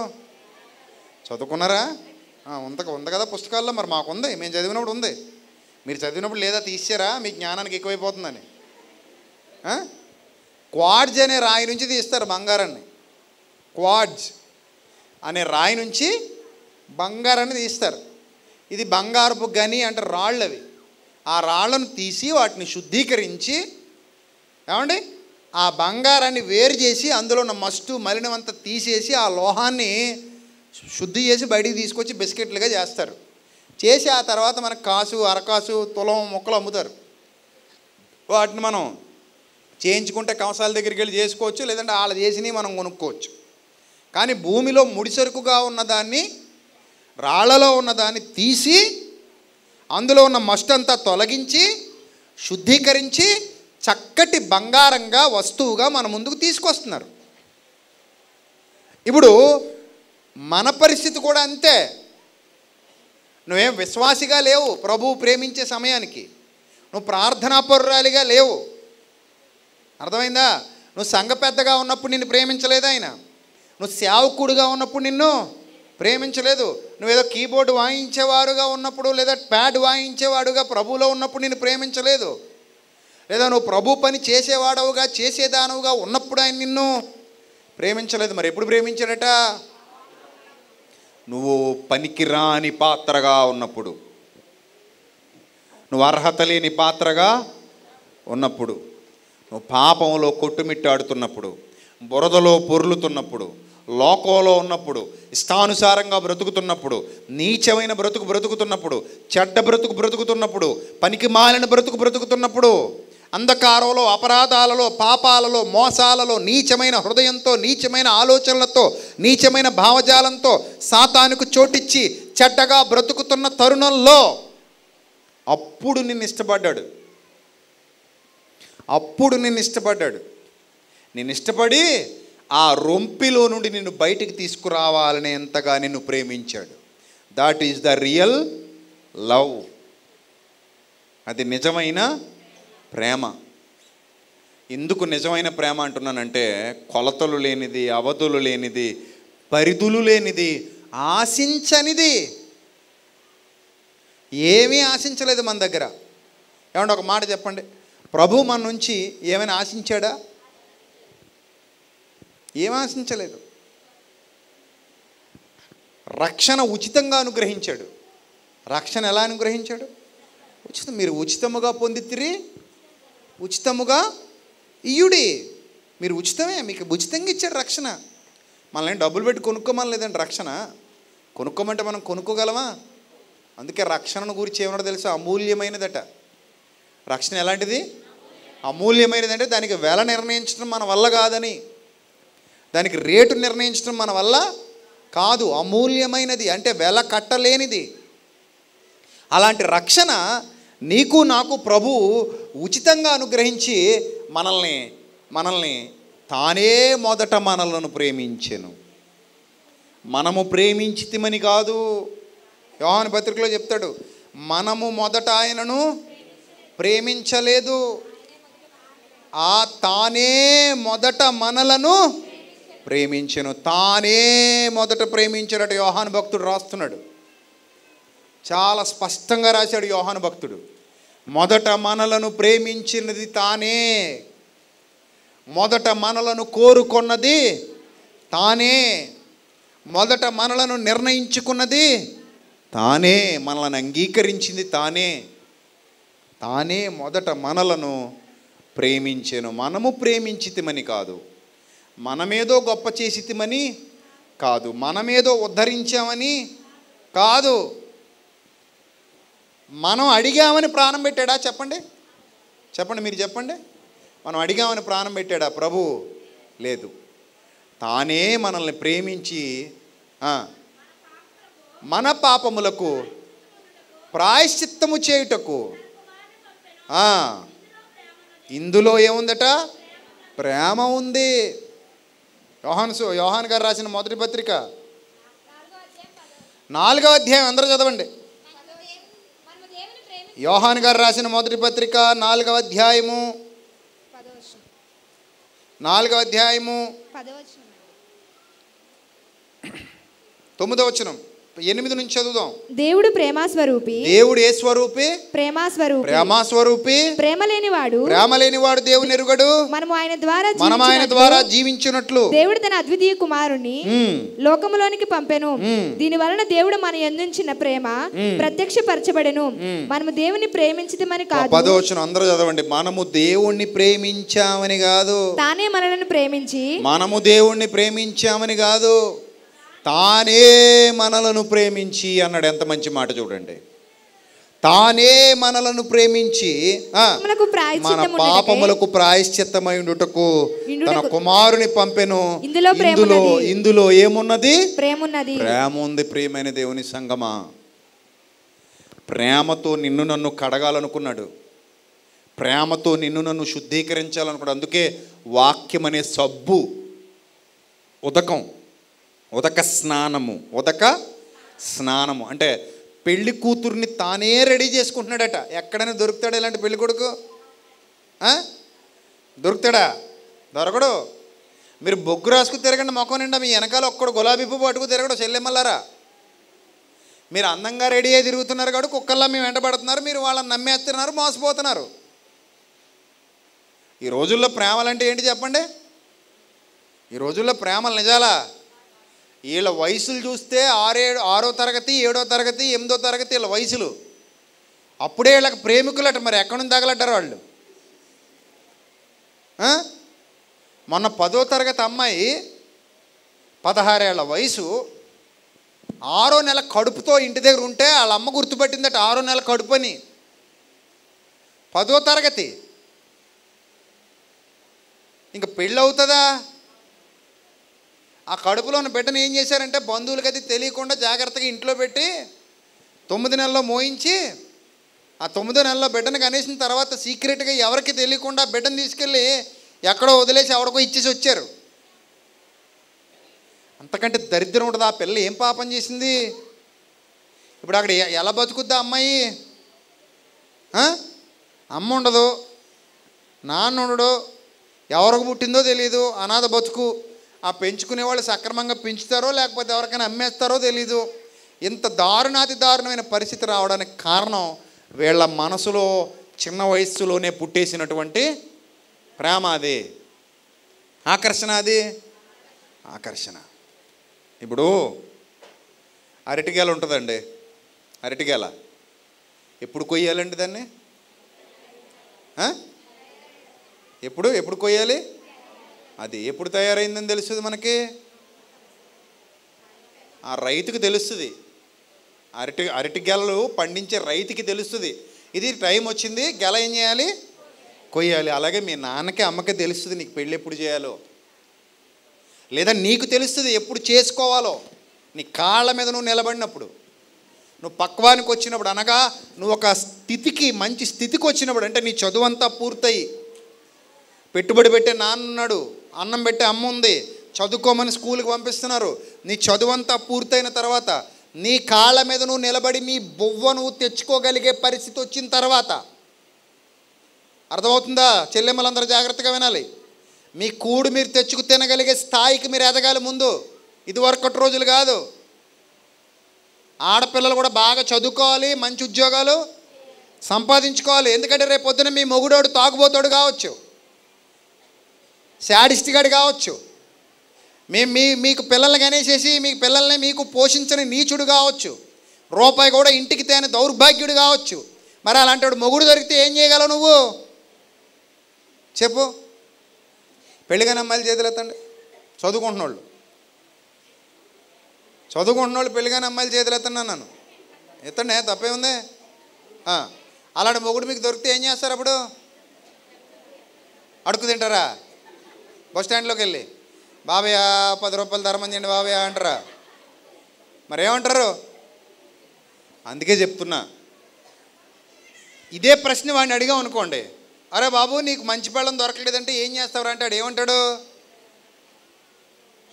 చదువుకున్నారా? ఉంది ఉంది కదా పుస్తకాల్లో మరి మాకుంది. మేము చదివినప్పుడు ఉంది. మీరు చదివినప్పుడు లేదా తీసారా? మీ జ్ఞానానికి ఎక్కువైపోతుందని. క్వాడ్జ్ అనే రాయి నుంచి తీస్తారు బంగారాన్ని. క్వాడ్జ్ అనే రాయి నుంచి బంగారాన్ని తీస్తారు. ఇది బంగారపు గని అంటే రాళ్ళు అవి ఆ రాళ్ళను తీసి వాటిని శుద్ధీకరించి ఏమండి? ఆ బంగారాన్ని వేరు చేసి అందులో ఉన్న మస్టు మలినమంతా తీసేసి ఆ లోహాన్ని శుద్ధి చేసి బయటికి తీసుకొచ్చి బిస్కెట్లుగా చేస్తారు. చేసి ఆ తర్వాత మనకు కాసు అరకాసు తులం మొక్కలు అమ్ముతారు. వాటిని మనం చేయించుకుంటే కంసాల దగ్గరికి వెళ్ళి చేసుకోవచ్చు లేదంటే వాళ్ళ చేసినవి మనం కొనుక్కోవచ్చు. కానీ భూమిలో ముడిసరుకుగా ఉన్నదాన్ని రాళ్ళలో ఉన్నదాన్ని తీసి అందులో ఉన్న మస్ట్ అంతా తొలగించి శుద్ధీకరించి చక్కటి బంగారంగా వస్తువుగా మన ముందుకు తీసుకొస్తున్నారు. ఇప్పుడు మన పరిస్థితి కూడా అంతే. నువ్వేం విశ్వాసిగా లేవు ప్రభువు ప్రేమించే సమయానికి. నువ్వు ప్రార్థనాపరురాలిగా లేవు. అర్థమైందా? నువ్వు సంఘ పెద్దగా ఉన్నప్పుడు నిన్ను ప్రేమించలేదు ఆయన. నువ్వు సేవకుడుగా ఉన్నప్పుడు నిన్ను ప్రేమించలేదు. నువ్వేదో కీబోర్డ్ వాయించేవారుగా ఉన్నప్పుడు లేదా ప్యాడ్ వాయించేవాడుగా ప్రభువులో ఉన్నప్పుడు నిన్ను ప్రేమించలేదు. లేదా నువ్వు ప్రభు పని చేసేవాడవుగా చేసేదానవుగా ఉన్నప్పుడు ఆయన నిన్ను ప్రేమించలేదు. మరి ఎప్పుడు ప్రేమించాడట? నువ్వు పనికిరాని పాత్రగా ఉన్నప్పుడు. నువ్వు అర్హత లేని పాత్రగా ఉన్నప్పుడు. నువ్వు పాపంలో కొట్టుమిట్టాడుతున్నప్పుడు. బురదలో పొర్లుతున్నప్పుడు. లోకంలో ఉన్నప్పుడు. ఇష్టానుసారంగా బ్రతుకుతున్నప్పుడు. నీచమైన బ్రతుకు బ్రతుకుతున్నప్పుడు. చెడ్డ బ్రతుకు బ్రతుకుతున్నప్పుడు. పనికి మాలిన బ్రతుకు బ్రతుకుతున్నప్పుడు. అంధకారంలో అపరాధాలలో పాపాలలో మోసాలలో నీచమైన హృదయంతో నీచమైన ఆలోచనలతో నీచమైన భావజాలంతో సాతానుకు చోటిచ్చి చెడ్డగా బ్రతుకుతున్న తరుణంలో అప్పుడు నిన్ను ఇష్టపడ్డాడు. అప్పుడు నిన్ను ఇష్టపడ్డాడు. నిన్ను ఇష్టపడి ఆ రొంపిలో నుండి నిన్ను బయటికి తీసుకురావాలనే ఎంతగా నిన్ను ప్రేమించాడు. That is the real love అది నిజమైన ప్రేమ. ఎందుకు నిజమైన ప్రేమ అంటున్నానంటే కొలతలు లేనిది అవధులు లేనిది పరిధులు లేనిది ఆశించనిది. ఏమీ ఆశించలేదు మన దగ్గర. ఏమంటే ఒక మాట చెప్పండి. ప్రభు మన నుంచి ఏమైనా ఆశించాడా? ఏం ఆశించలేదు. రక్షణ ఉచితంగా అనుగ్రహించాడు. రక్షణ ఎలా అనుగ్రహించాడు? ఉచితం. మీరు ఉచితముగా పొందితిరి ఉచితముగా ఇయుడి మీరు ఉచితమే మీకు ఉచితంగా ఇచ్చాడు రక్షణ. మనల్ని డబ్బులు పెట్టి కొనుక్కోమని లేదండి రక్షణ. కొనుక్కోమంటే మనం కొనుక్కోగలమా? అందుకే రక్షణను గురించి ఏమన్నా తెలుసు? అమూల్యమైనదట. రక్షణ ఎలాంటిది? అమూల్యమైనది అంటే దానికి వెల నిర్ణయించడం మన వల్ల కాదని. దానికి రేటు నిర్ణయించడం మన వల్ల కాదు. అమూల్యమైనది అంటే వెల కట్టలేనిది. అలాంటి రక్షణ నీకు నాకు ప్రభు ఉచితంగా అనుగ్రహించి మనల్ని మనల్ని తానే మొదట మనలను ప్రేమించెను. మనము ప్రేమించితిమని కాదు. యోహాను పత్రికలో చెప్తాడు మనము మొదట ఆయనను ప్రేమించలేదు. ఆ తానే మొదట మనలను ప్రేమించను. తానే మొదట ప్రేమించినట్టు యోహాను భక్తుడు రాస్తున్నాడు. చాలా స్పష్టంగా రాశాడు యోహాను భక్తుడు. మొదట మనలను ప్రేమించినది తానే. మొదట మనలను కోరుకున్నది తానే. మొదట మనలను నిర్ణయించుకున్నది తానే. మనలను అంగీకరించింది తానే. తానే మొదట మనలను ప్రేమించాను. మనము ప్రేమించితిమని కాదు. మనమేదో గొప్ప చేసితిమని కాదు. మనమేదో ఉద్ధరించామని కాదు. మనం అడిగామని ప్రాణం పెట్టాడా? చెప్పండి. చెప్పండి మీరు చెప్పండి. మనం అడిగామని ప్రాణం పెట్టాడా? ప్రభు లేదు. తానే మనల్ని ప్రేమించి మన పాపములకు ప్రాయశ్చిత్తము చేయుటకు ఇందులో ఏముందట? ప్రేమ ఉంది. యోహాన్ యోహాన్ గారు రాసిన మొదటి పత్రిక. నాలుగవ అధ్యాయం అందరూ చదవండి. యోహాన్ గారు రాసిన మొదటి పత్రిక నాలుగవ అధ్యాయము. నాలుగవ అధ్యాయము. తొమ్మిదవ వచనం. ఎనిమిది నుంచి చదువుదాం. దేవుడు ప్రేమాస్వరూపి దేవుడు ఏ స్వరూపి? ప్రేమాస్వరూపి ప్రేమ స్వరూపి? ప్రేమ లేనివాడు ప్రేమ లేనివాడు దేవుని ఎరుగడు? మనము ఆయన ద్వారా మనం ఆయన ద్వారా జీవించినట్లు. దేవుడు తన అద్వితీయ కుమారుని లోకములోనికి పంపెను. దీని వలన దేవుడు మన ఎందుంచిన ప్రేమ ప్రత్యక్షపరచబడెను. మనము దేవుని ప్రేమించదమని కాదు. పదవచనం అందరూ చదవండి. మనము దేవుణ్ణి ప్రేమించామని కాదు. తానే మనలను ప్రేమించి మనము దేవుణ్ణి ప్రేమించామని కాదు. తానే మనలను ప్రేమించి అన్నాడు. ఎంత మంచి మాట చూడండి. తానే మనలను ప్రేమించి మన పాపములకు ప్రాయశ్చిత్తమై ఉండుటకు తన కుమారుని పంపెను. ఇందులో ఇందులో ఏమున్నది? ప్రేమున్నది. ప్రేమ ఉంది ప్రియమైన దేవుని సంగమా. ప్రేమతో నిన్ను నన్ను కడగాలనుకున్నాడు. ప్రేమతో నిన్ను నన్ను శుద్ధీకరించాలనుకున్నాడు. అందుకే వాక్యం అనే సబ్బు ఉదకం. ఉదక స్నానము ఉదక స్నానము. అంటే పెళ్ళి కూతుర్ని తానే రెడీ చేసుకుంటున్నాడట. ఎక్కడైనా దొరుకుతాడు ఇలాంటి పెళ్ళి కొడుకు? దొరుకుతాడా? దొరకడు. మీరు బొగ్గు రాసుకు తిరగండి మొఖం నిండా మీ వెనకాల ఒక్కడు గులాబీ పువ్వు పట్టుకు తిరగడు చెల్లెమ్మలారా. మీరు అందంగా రెడీ అయ్యి తిరుగుతున్నారు కాబట్టి కుక్కల్లా మేము వెంటబడుతున్నారు మీరు వాళ్ళని నమ్మేస్తున్నారు మోసపోతున్నారు. ఈ రోజుల్లో ప్రేమలంటే ఏంటి చెప్పండి? ఈ రోజుల్లో ప్రేమలు నిజాలా? వీళ్ళ వయసులు చూస్తే ఆరేడు ఆరో తరగతి ఏడో తరగతి ఎనిమిదో తరగతి వీళ్ళ వయసులు. అప్పుడే వీళ్ళకి ప్రేమికులట మరి ఎక్కడి నుంచి తగలడ్డారు వాళ్ళు? మొన్న పదో తరగతి అమ్మాయి పదహారేళ్ళ వయసు ఆరో నెల కడుపుతో ఇంటి దగ్గర ఉంటే వాళ్ళ అమ్మ గుర్తుపట్టిందట ఆరో నెల కడుపు అని పదో తరగతి. ఇంక పెళ్ళి అవుతుందా ఆ కడుపులో ఉన్న బిడ్డను ఏం చేశారంటే బంధువులకి అది తెలియకుండా జాగ్రత్తగా ఇంట్లో పెట్టి తొమ్మిది నెలల్లో మోయించి ఆ తొమ్మిదో నెలలో బిడ్డను కనేసిన తర్వాత సీక్రెట్గా ఎవరికి తెలియకుండా బిడ్డను తీసుకెళ్ళి ఎక్కడో వదిలేసి ఎవరికో ఇచ్చేసి వచ్చారు. అంతకంటే దరిద్రం ఉంటుంది. ఆ పిల్ల ఏం పాపం చేసింది? ఇప్పుడు అక్కడ ఎలా బతుకుద్దా అమ్మాయి? అమ్మ ఉండదు నాన్న ఉండడు ఎవరికి పుట్టిందో తెలియదు అనాథ బతుకు. ఆ పెంచుకునే వాళ్ళు సక్రమంగా పెంచుతారో లేకపోతే ఎవరికైనా అమ్మేస్తారో తెలీదు. ఇంత దారుణాతి దారుణమైన పరిస్థితి రావడానికి కారణం వీళ్ళ మనసులో చిన్న వయస్సులోనే పుట్టేసినటువంటి ప్రేమ అది. ఆకర్షణ అది. ఆకర్షణ. ఇప్పుడు అరటిగేల ఉంటుందండి. అరటిగేల. ఎప్పుడు కొయ్యాలండి దాన్ని? ఎప్పుడు? ఎప్పుడు కొయ్యాలి? అది ఎప్పుడు తయారైందని తెలుస్తుంది మనకి? ఆ రైతుకు తెలుస్తుంది. అరటి అరటి గెలలు పండించే రైతుకి తెలుస్తుంది. ఇది టైం వచ్చింది గెల ఏం చేయాలి? కొయ్యాలి. అలాగే మీ నాన్నకి అమ్మకి తెలుస్తుంది నీకు పెళ్ళి ఎప్పుడు చేయాలో. లేదా నీకు తెలుస్తుంది ఎప్పుడు చేసుకోవాలో. నీ కాళ్ళ మీద నువ్వు నిలబడినప్పుడు. నువ్వు పక్వానికి వచ్చినప్పుడు అనగా నువ్వు ఒక స్థితికి మంచి స్థితికి వచ్చినప్పుడు అంటే నీ చదువు అంతా పూర్తయి. పెట్టుబడి పెట్టే నాన్నన్నాడు అన్నం పెట్టే అమ్మ ఉంది. చదువుకోమని స్కూల్కి పంపిస్తున్నారు. నీ చదువు అంతా పూర్తయిన తర్వాత నీ కాళ్ళ మీద నువ్వు నిలబడి నీ బొవ్వ నువ్వు తెచ్చుకోగలిగే పరిస్థితి వచ్చిన తర్వాత అర్థమవుతుందా? చెల్లెమ్మలందరూ జాగ్రత్తగా వినాలి. మీ కూడు మీరు తెచ్చుకు తినగలిగే స్థాయికి మీరు ఎదగాలి ముందు. ఇది వరకటి రోజులు కాదు. ఆడపిల్లలు కూడా బాగా చదువుకోవాలి మంచి ఉద్యోగాలు సంపాదించుకోవాలి. ఎందుకంటే రేపు పొద్దున మీ మొగుడోడు తాగుబోతాడు కావచ్చు. శాడిస్ట్ గడి కావచ్చు. మీ మీ మీకు పిల్లల్ని కనేసేసి మీ పిల్లల్ని మీకు పోషించని నీచుడు కావచ్చు. రూపాయి కూడా ఇంటికి తేని దౌర్భాగ్యుడు కావచ్చు. మరి అలాంటి మొగుడు దొరికితే ఏం చేయగలవు నువ్వు? చెప్పు. పెళ్ళిగాని అమ్మాయిలు చేతులు ఎత్తండి. చదువుకుంటున్న వాళ్ళు చదువుకుంటున్న వాళ్ళు పెళ్ళిగాని అమ్మాయిలు చేతులు ఎత్తండి నన్ను ఎత్తండి తప్పే ఉంది. అలాంటి మొగుడు మీకు దొరికితే ఏం చేస్తారు అప్పుడు? అడుగు తింటారా? బస్ స్టాండ్లోకి వెళ్ళి. బాబయ్య పది రూపాయలు ధర్మం చేయండి బాబయ్య అంటారా? మరి ఏమంటారు అందుకే చెప్తున్నా. ఇదే ప్రశ్న వాడిని అడిగాం అనుకోండి. అరే బాబు నీకు మంచి పళ్ళం దొరకలేదంటే ఏం చేస్తావు అంటాడు. ఏమంటాడు?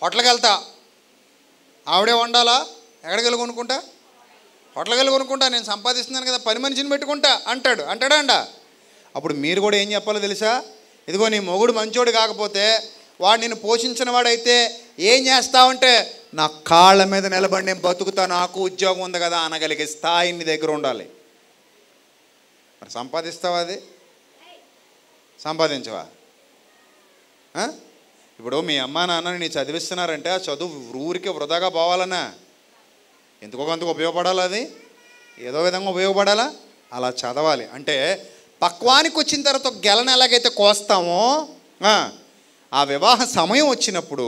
హోటల్కి వెళ్తా. ఆవిడే వండాలా? ఎక్కడికి వెళ్ళి కొనుక్కుంటా? హోటల్కి వెళ్ళి కొనుక్కుంటా. నేను సంపాదిస్తున్నాను కదా పని మనిషిని పెట్టుకుంటా అంటాడు. అంటాడా అండ? అప్పుడు మీరు కూడా ఏం చెప్పాలో తెలుసా? ఇదిగో నీ మొగుడు మంచోడు కాకపోతే వాడు నిన్ను పోషించిన వాడైతే ఏం చేస్తావంటే నా కాళ్ళ మీద నిలబడి నేను బతుకుతా నాకు ఉద్యోగం ఉంది కదా అనగలిగే స్థాయి నీ దగ్గర ఉండాలి. మరి సంపాదిస్తావా అది? సంపాదించవా? ఇప్పుడు మీ అమ్మా నాన్న నీ చదివిస్తున్నారంటే ఆ చదువు ఊరికి వృధాగా పోవాలన్నా ఎందుకో కొంత ఉపయోగపడాలి అది? ఏదో విధంగా ఉపయోగపడాలా? అలా చదవాలి. అంటే పక్వానికి వచ్చిన తర్వాత గెలను ఎలాగైతే కోస్తామో ఆ, వివాహ సమయం వచ్చినప్పుడు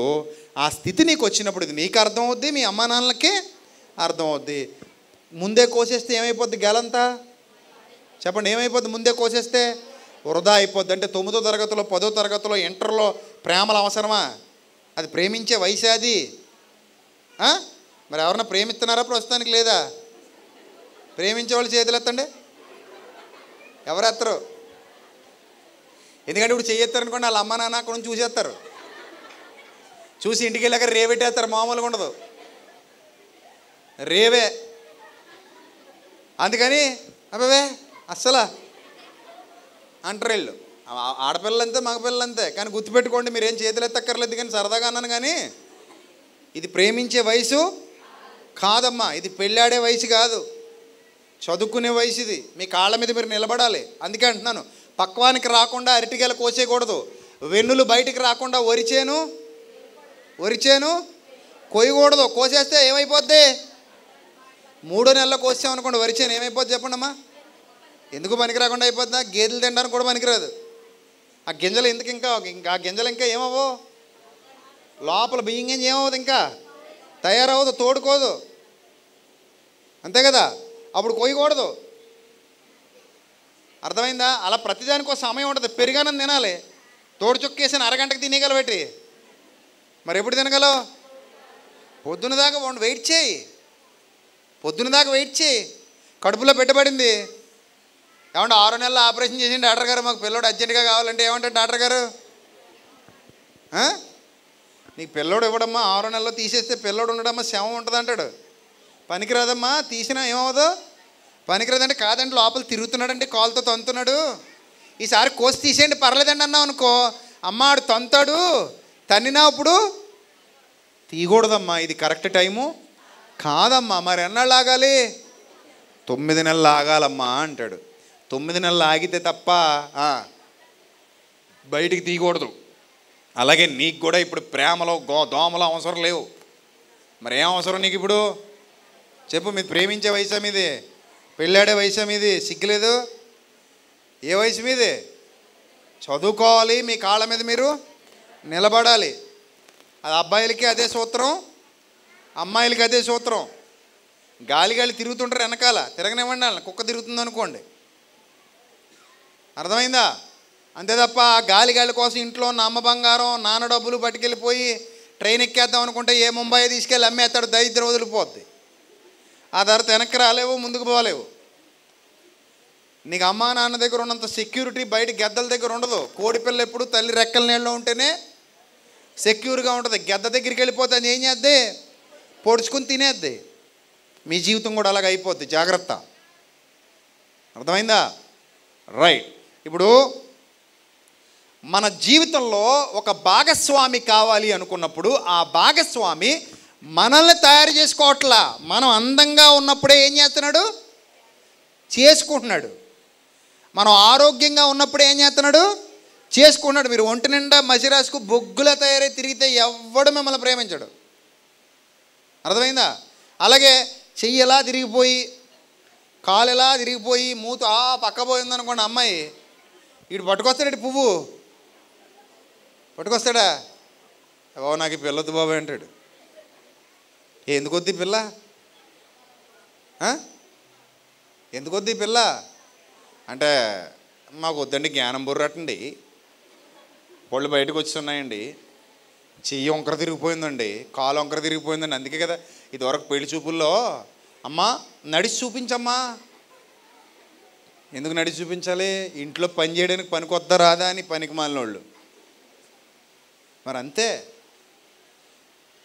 ఆ స్థితి నీకు వచ్చినప్పుడు ఇది నీకు అర్థమవుద్ది మీ అమ్మా నాన్నలకి అర్థమవుద్ది. ముందే కోసేస్తే ఏమైపోద్ది గెలంతా? చెప్పండి ఏమైపోద్ది ముందే కోసేస్తే? వృధా అయిపోద్ది. అంటే తొమ్మిదో తరగతిలో పదో తరగతిలో ఇంటర్లో ప్రేమలు అవసరమా? అది ప్రేమించే వయసు అది. మరి ఎవరన్నా ప్రేమిస్తున్నారా ప్రస్తుతానికి లేదా? ప్రేమించే వాళ్ళు చేతులు ఎత్తండి ఎవరెత్తరు? ఎందుకంటే ఇప్పుడు చెయ్యెత్తారు అనుకోండి వాళ్ళ అమ్మ నాన్న అక్కడ నుంచి చూసేస్తారు. చూసి ఇంటికి వెళ్ళాక రేవెట్టేస్తారు మామూలుగా ఉండదు. రేవే. అందుకని అబ్బాబే అస్సలా. అంటారు వీళ్ళు ఆ- ఆడపిల్లలంతే మగపిల్లలంతే. కానీ గుర్తుపెట్టుకోండి మీరేం చేతులు ఎత్తక్కర్లేదు కానీ సరదాగా అన్నాను కానీ ఇది ప్రేమించే వయసు కాదమ్మా. ఇది పెళ్ళాడే వయసు కాదు. చదువుకునే వయసు ఇది మీ కాళ్ళ మీద మీరు నిలబడాలి. అందుకే అంటున్నాను పక్వానికి రాకుండా అరటిగెల కోసేయకూడదు. వెన్నులు బయటికి రాకుండా ఒరిచేను ఒరిచేను కొయ్యకూడదు. కోసేస్తే ఏమైపోద్ది? మూడో నెలలో కోసామనుకోండి వరిచేను ఏమైపోద్ది చెప్పండి అమ్మా ఎందుకు పనికి రాకుండా అయిపోతుందా? గేదెలు తినడానికి కూడా పనికిరాదు. ఆ గింజలు ఎందుకు ఇంకా ఇంకా ఆ గింజలు ఇంకా ఏమవ్వవు లోపల బియ్యం గింజ ఏమవుతుంది ఇంకా? తయారవదు తోడుకోదు. అంతే కదా? అప్పుడు కోయకూడదు. అర్థమైందా? అలా ప్రతిదానికి ఒక సమయం ఉంటుంది. పెరిగానని తినాలి. తోడు చుక్కేసిన అరగంటకి తినేగలబెట్టి మరి ఎప్పుడు తినగలవు? పొద్దున దాకా వెయిట్ చేయి. పొద్దున దాకా వెయిట్ చేయి. కడుపులో పెట్టబడింది. ఏమంటే ఆరు నెలలు ఆపరేషన్ చేసి డాక్టర్ గారు మాకు పిల్లోడు అర్జెంటుగా కావాలంటే ఏమంటే డాక్టర్ గారు? నీకు పిల్లోడు ఇవ్వడమ్మా ఆరు నెలల్లో తీసేస్తే పిల్లోడు ఉండడమ్మా శవం ఉంటుంది అంటాడు పనికిరాదమ్మా తీసినా ఏమవుదో పనికిరాదంటే కాదండి లోపల తిరుగుతున్నాడండి కాలుతో తంతున్నాడు. ఈసారి కోసి తీసేయండి పర్లేదండి అన్నావు అనుకో. అమ్మ ఆడు తంతాడు. తన్నినా ఇప్పుడు తీయకూడదమ్మా ఇది కరెక్ట్ టైము. కాదమ్మా మరి ఎన్నాళ్ళు ఆగాలి? తొమ్మిది నెలలు ఆగాలమ్మా అంటాడు. తొమ్మిది నెలలు ఆగితే తప్ప బయటికి తీయకూడదు. అలాగే నీకు కూడా ఇప్పుడు ప్రేమలో గో దోమలో అవసరం లేవు. మరి ఏం అవసరం నీకు ఇప్పుడు? చెప్పు మీరు ప్రేమించే వయసు మీది? పెళ్ళాడే వయసు మీది? సిగ్గులేదు? ఏ వయసు మీది? చదువుకోవాలి మీ కాళ్ళ మీద మీరు? నిలబడాలి. అది అబ్బాయిలకి అదే సూత్రం అమ్మాయిలకి అదే సూత్రం. గాలి గాలి తిరుగుతుంటారు వెనకాల తిరగనివ్వండి వాళ్ళని కుక్క తిరుగుతుంది అనుకోండి. అర్థమైందా? అంతే తప్ప ఆ గాలి గాలి కోసం ఇంట్లో ఉన్న అమ్మ బంగారం నాన్న డబ్బులు పట్టుకెళ్ళిపోయి ట్రైన్ ఎక్కేద్దాం అనుకుంటే ఏ ముంబై తీసుకెళ్ళి అమ్మేస్తాడు? దరిద్రం వదిలిపోద్ది. ఆ తర్వాత వెనక్కి రాలేవు ముందుకు పోలేవు. నీకు అమ్మా నాన్న దగ్గర ఉన్నంత సెక్యూరిటీ బయట గెద్దల దగ్గర ఉండదు. కోడిపిల్ల ఎప్పుడు తల్లి రెక్కల నీళ్ళలో ఉంటేనే సెక్యూర్గా ఉంటుంది. గెద్ద దగ్గరికి వెళ్ళిపోతే అది ఏం చేద్ది? పొడుచుకుని తినేద్ది. మీ జీవితం కూడా అలాగ అయిపోద్ది. జాగ్రత్త. అర్థమైందా? రైట్ ఇప్పుడు మన జీవితంలో ఒక భాగస్వామి కావాలి అనుకున్నప్పుడు ఆ భాగస్వామి మనల్ని తయారు చేసుకోవట్లా. మనం అందంగా ఉన్నప్పుడే ఏం చేస్తున్నాడు? చేసుకుంటున్నాడు. మనం ఆరోగ్యంగా ఉన్నప్పుడు ఏం చేస్తున్నాడు? చేసుకుంటున్నాడు. మీరు ఒంటి నిండా మసిరాసుకు బొగ్గుల తయారై తిరిగితే ఎవ్వడు మిమ్మల్ని ప్రేమించడు. అర్థమైందా? అలాగే చెయ్యి ఎలా తిరిగిపోయి కాలు ఎలా తిరిగిపోయి మూత ఆ పక్క పోయింది అనుకోండి అమ్మాయి ఇటు పట్టుకొస్తాడు పువ్వు? పట్టుకొస్తాడా? ఓ నాకు పిల్లదు బాబు అంటాడు. ఎందుకు వద్దు పిల్ల? ఆ? ఎందుకు పిల్ల? అంటే మాకు వద్దండి జ్ఞానం బుర్రటండి. పళ్ళు బయటకు వచ్చున్నాయండి చెయ్యి వంకర తిరిగిపోయిందండి. కాలు వంకర తిరిగిపోయిందండి. అందుకే కదా ఇదివరకు పెళ్ళి చూపుల్లో అమ్మా నడిచి చూపించమ్మా. ఎందుకు నడిచి చూపించాలి? ఇంట్లో పని చేయడానికి పనికి పనికొద్దా రాదా అని పనికి మాలినోళ్ళు. మరి అంతే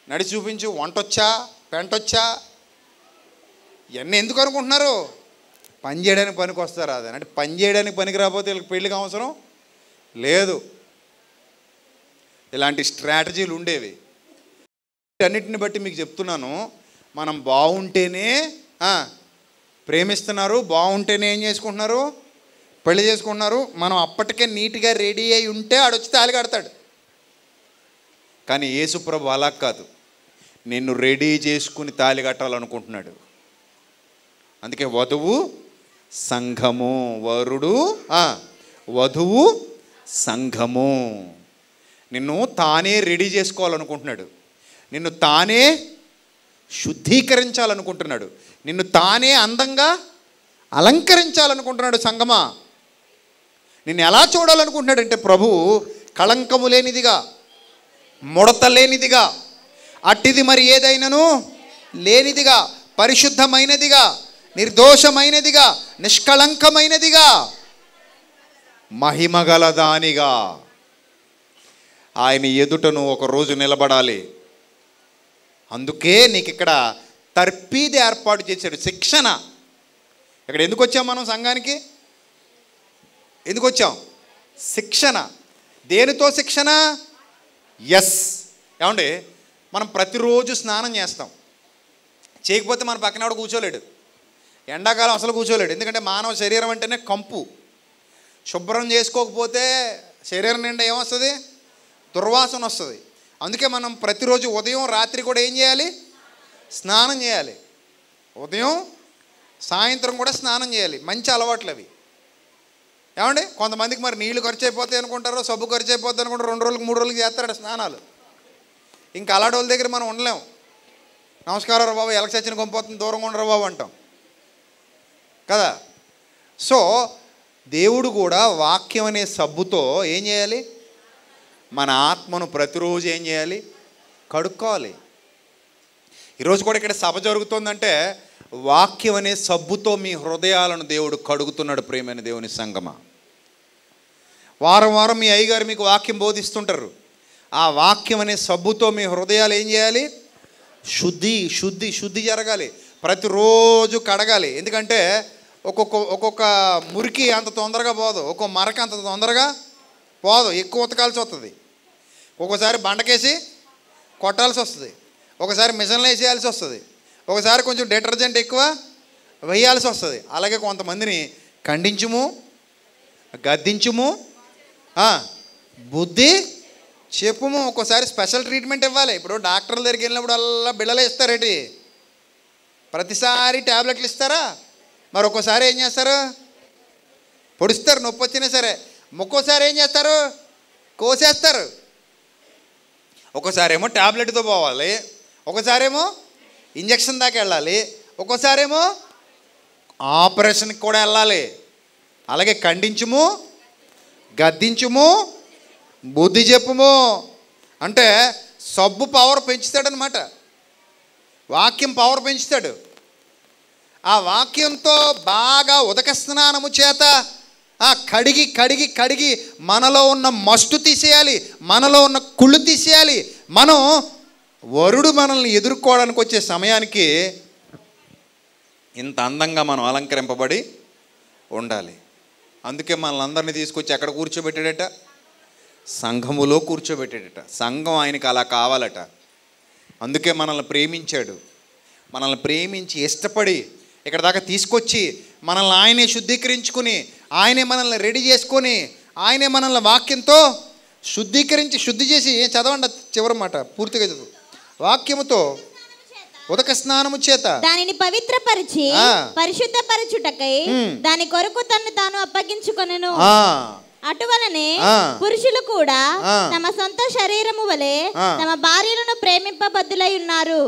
నడిచి చూపించు వంటొచ్చా పెంటొచ్చా? ఇవన్నీ ఎందుకు అనుకుంటున్నారు? పని చేయడానికి పనికి వస్తారా అది. అంటే పని చేయడానికి పనికి రాకపోతే వీళ్ళకి పెళ్ళికి అవసరం లేదు. ఇలాంటి స్ట్రాటజీలు ఉండేవి. అన్నిటిని బట్టి మీకు చెప్తున్నాను. మనం బాగుంటేనే ప్రేమిస్తున్నారు బాగుంటేనే ఏం చేసుకుంటున్నారు? పెళ్ళి చేసుకుంటున్నారు. మనం అప్పటికే నీట్గా రెడీ అయి ఉంటే ఆడొచ్చి తాళి కడతాడు. కానీ యేసుప్రభు అలా కాదు. నిన్ను రెడీ చేసుకుని తాళి కట్టాలనుకుంటున్నాడు. అందుకే వధువు సంఘము వరుడు వధువు సంఘము. నిన్ను తానే రెడీ చేసుకోవాలనుకుంటున్నాడు. నిన్ను తానే శుద్ధీకరించాలనుకుంటున్నాడు. నిన్ను తానే అందంగా అలంకరించాలనుకుంటున్నాడు సంగమా. నిన్ను ఎలా చూడాలనుకుంటున్నాడంటే ప్రభు కళంకము లేనిదిగా ముడత లేనిదిగా అట్టిది మరి ఏదైనను? లేనిదిగా పరిశుద్ధమైనదిగా నిర్దోషమైనదిగా నిష్కళంకమైనదిగా మహిమగలదానిగా ఆయన ఎదుటను ఒక రోజు నిలబడాలి. అందుకే నీకు ఇక్కడ తర్పీది ఏర్పాటు చేశాడు శిక్షణ. ఇక్కడ ఎందుకు వచ్చాం మనం సంఘానికి? ఎందుకు వచ్చాం? శిక్షణ. దేనితో శిక్షణ? ఎస్. ఏమండి? మనం ప్రతిరోజు స్నానం చేస్తాం. చేయకపోతే మన పక్కన ఎవడు కూర్చోలేడు. ఎండాకాలం అసలు కూర్చోలేడు. ఎందుకంటే మానవ శరీరం అంటేనే కంపు. శుభ్రం చేసుకోకపోతే శరీరం నిండా ఏమొస్తుంది? దుర్వాసన వస్తుంది. అందుకే మనం ప్రతిరోజు ఉదయం రాత్రి కూడా ఏం చేయాలి? స్నానం చేయాలి. ఉదయం సాయంత్రం కూడా స్నానం చేయాలి. మంచి అలవాట్లు అవి. ఏమండి? కొంతమందికి మరి నీళ్ళు ఖర్చు అయిపోతాయి అనుకుంటారు సబ్బు ఖర్చు అయిపోతుంది అనుకుంటారు రెండు రోజులకు మూడు రోజులకు చేస్తాడు స్నానాలు. ఇంకా అలాంటి వాళ్ళ దగ్గర మనం ఉండలేం. నమస్కారం బాబు ఎలక్ చచ్చిన కొంపోతుంది దూరంగా ఉండరు బాబు అంటాం. కదా? సో దేవుడు కూడా వాక్యం అనే సబ్బుతో ఏం చేయాలి? మన ఆత్మను ప్రతిరోజు ఏం చేయాలి? కడుక్కోవాలి. ఈరోజు కూడా ఇక్కడ సభ జరుగుతోందంటే వాక్యం అనే సబ్బుతో మీ హృదయాలను దేవుడు కడుగుతున్నాడు ప్రేమైన దేవుని సంగమ. వారం వారం మీ అయ్యగారు మీకు వాక్యం బోధిస్తుంటారు. ఆ వాక్యం అనే సబ్బుతో మీ హృదయాలు ఏం చేయాలి? శుద్ధి శుద్ధి శుద్ధి జరగాలి. ప్రతిరోజు కడగాలి. ఎందుకంటే ఒక్కొక్క ఒక్కొక్క మురికి అంత తొందరగా పోదు. ఒక్కొక్క మరక అంత తొందరగా పోదు. ఎక్కువ ఉతకాల్సి వస్తుంది. ఒక్కోసారి బండకేసి కొట్టాల్సి వస్తుంది. ఒకసారి మిషన్లో వేసేయాల్సి వస్తుంది. ఒకసారి కొంచెం డిటర్జెంట్ ఎక్కువ వేయాల్సి వస్తుంది. అలాగే కొంతమందిని ఖండించుము గద్దించుము బుద్ధి చెప్పుము ఒక్కోసారి స్పెషల్ ట్రీట్మెంట్ ఇవ్వాలి. ఇప్పుడు డాక్టర్ల దగ్గరికి వెళ్ళినప్పుడు అలా బిళ్ళలు ఇస్తారేటి ప్రతిసారి ట్యాబ్లెట్లు ఇస్తారా? మరి ఒక్కోసారి ఏం చేస్తారు? పొడుస్తారు నొప్పి వచ్చినా సరే. ఒక్కోసారి ఏం చేస్తారు? కోసేస్తారు. ఒక్కోసారేమో ట్యాబ్లెట్తో పోవాలి. ఒకసారేమో ఇంజక్షన్ దాకా వెళ్ళాలి. ఒక్కోసారేమో ఆపరేషన్కి కూడా వెళ్ళాలి. అలాగే ఖండించుము గద్దించుము బుద్ధి చెప్పుము అంటే సబ్బు పవర్ పెంచుతాడనమాట వాక్యం పవర్ పెంచుతాడు. ఆ వాక్యంతో బాగా ఉదక స్నానము చేత ఆ కడిగి కడిగి కడిగి మనలో ఉన్న మస్టు తీసేయాలి మనలో ఉన్న కుళ్ళు తీసేయాలి. మనం వరుడు మనల్ని ఎదుర్కోవడానికి వచ్చే సమయానికి ఇంత అందంగా మనం అలంకరింపబడి ఉండాలి. అందుకే మనల్ని అందరినీ తీసుకొచ్చి ఎక్కడ కూర్చోబెట్టాడట. సంఘములో కూర్చోబెట్టాడట సంఘం ఆయనకి అలా కావాలట. అందుకే మనల్ని ప్రేమించాడు. మనల్ని ప్రేమించి ఇష్టపడి ఇక్కడ దాకా తీసుకొచ్చి మనల్ని ఆయనే శుద్ధీకరించుకుని ఆయనే మనల్ని రెడీ చేసుకొని ఆయనే మనల్ని వాక్యంతో శుద్ధీకరించి శుద్ధి చేసి ఏం చదవండి చివరి మాట? పూర్తిగా చదువు. వాక్యముతో ఉదక స్నానము చేత దానిని పవిత్రపరిచి. పరిశుద్ధపరచుటకై. దాని కొరకు తను తాను అప్పగించుకొనెను. అటువలనే. పురుషులు కూడా. తమ సొంత శరీరము వలె. తమ భార్యలను ప్రేమింపబద్దులై ఉన్నారు.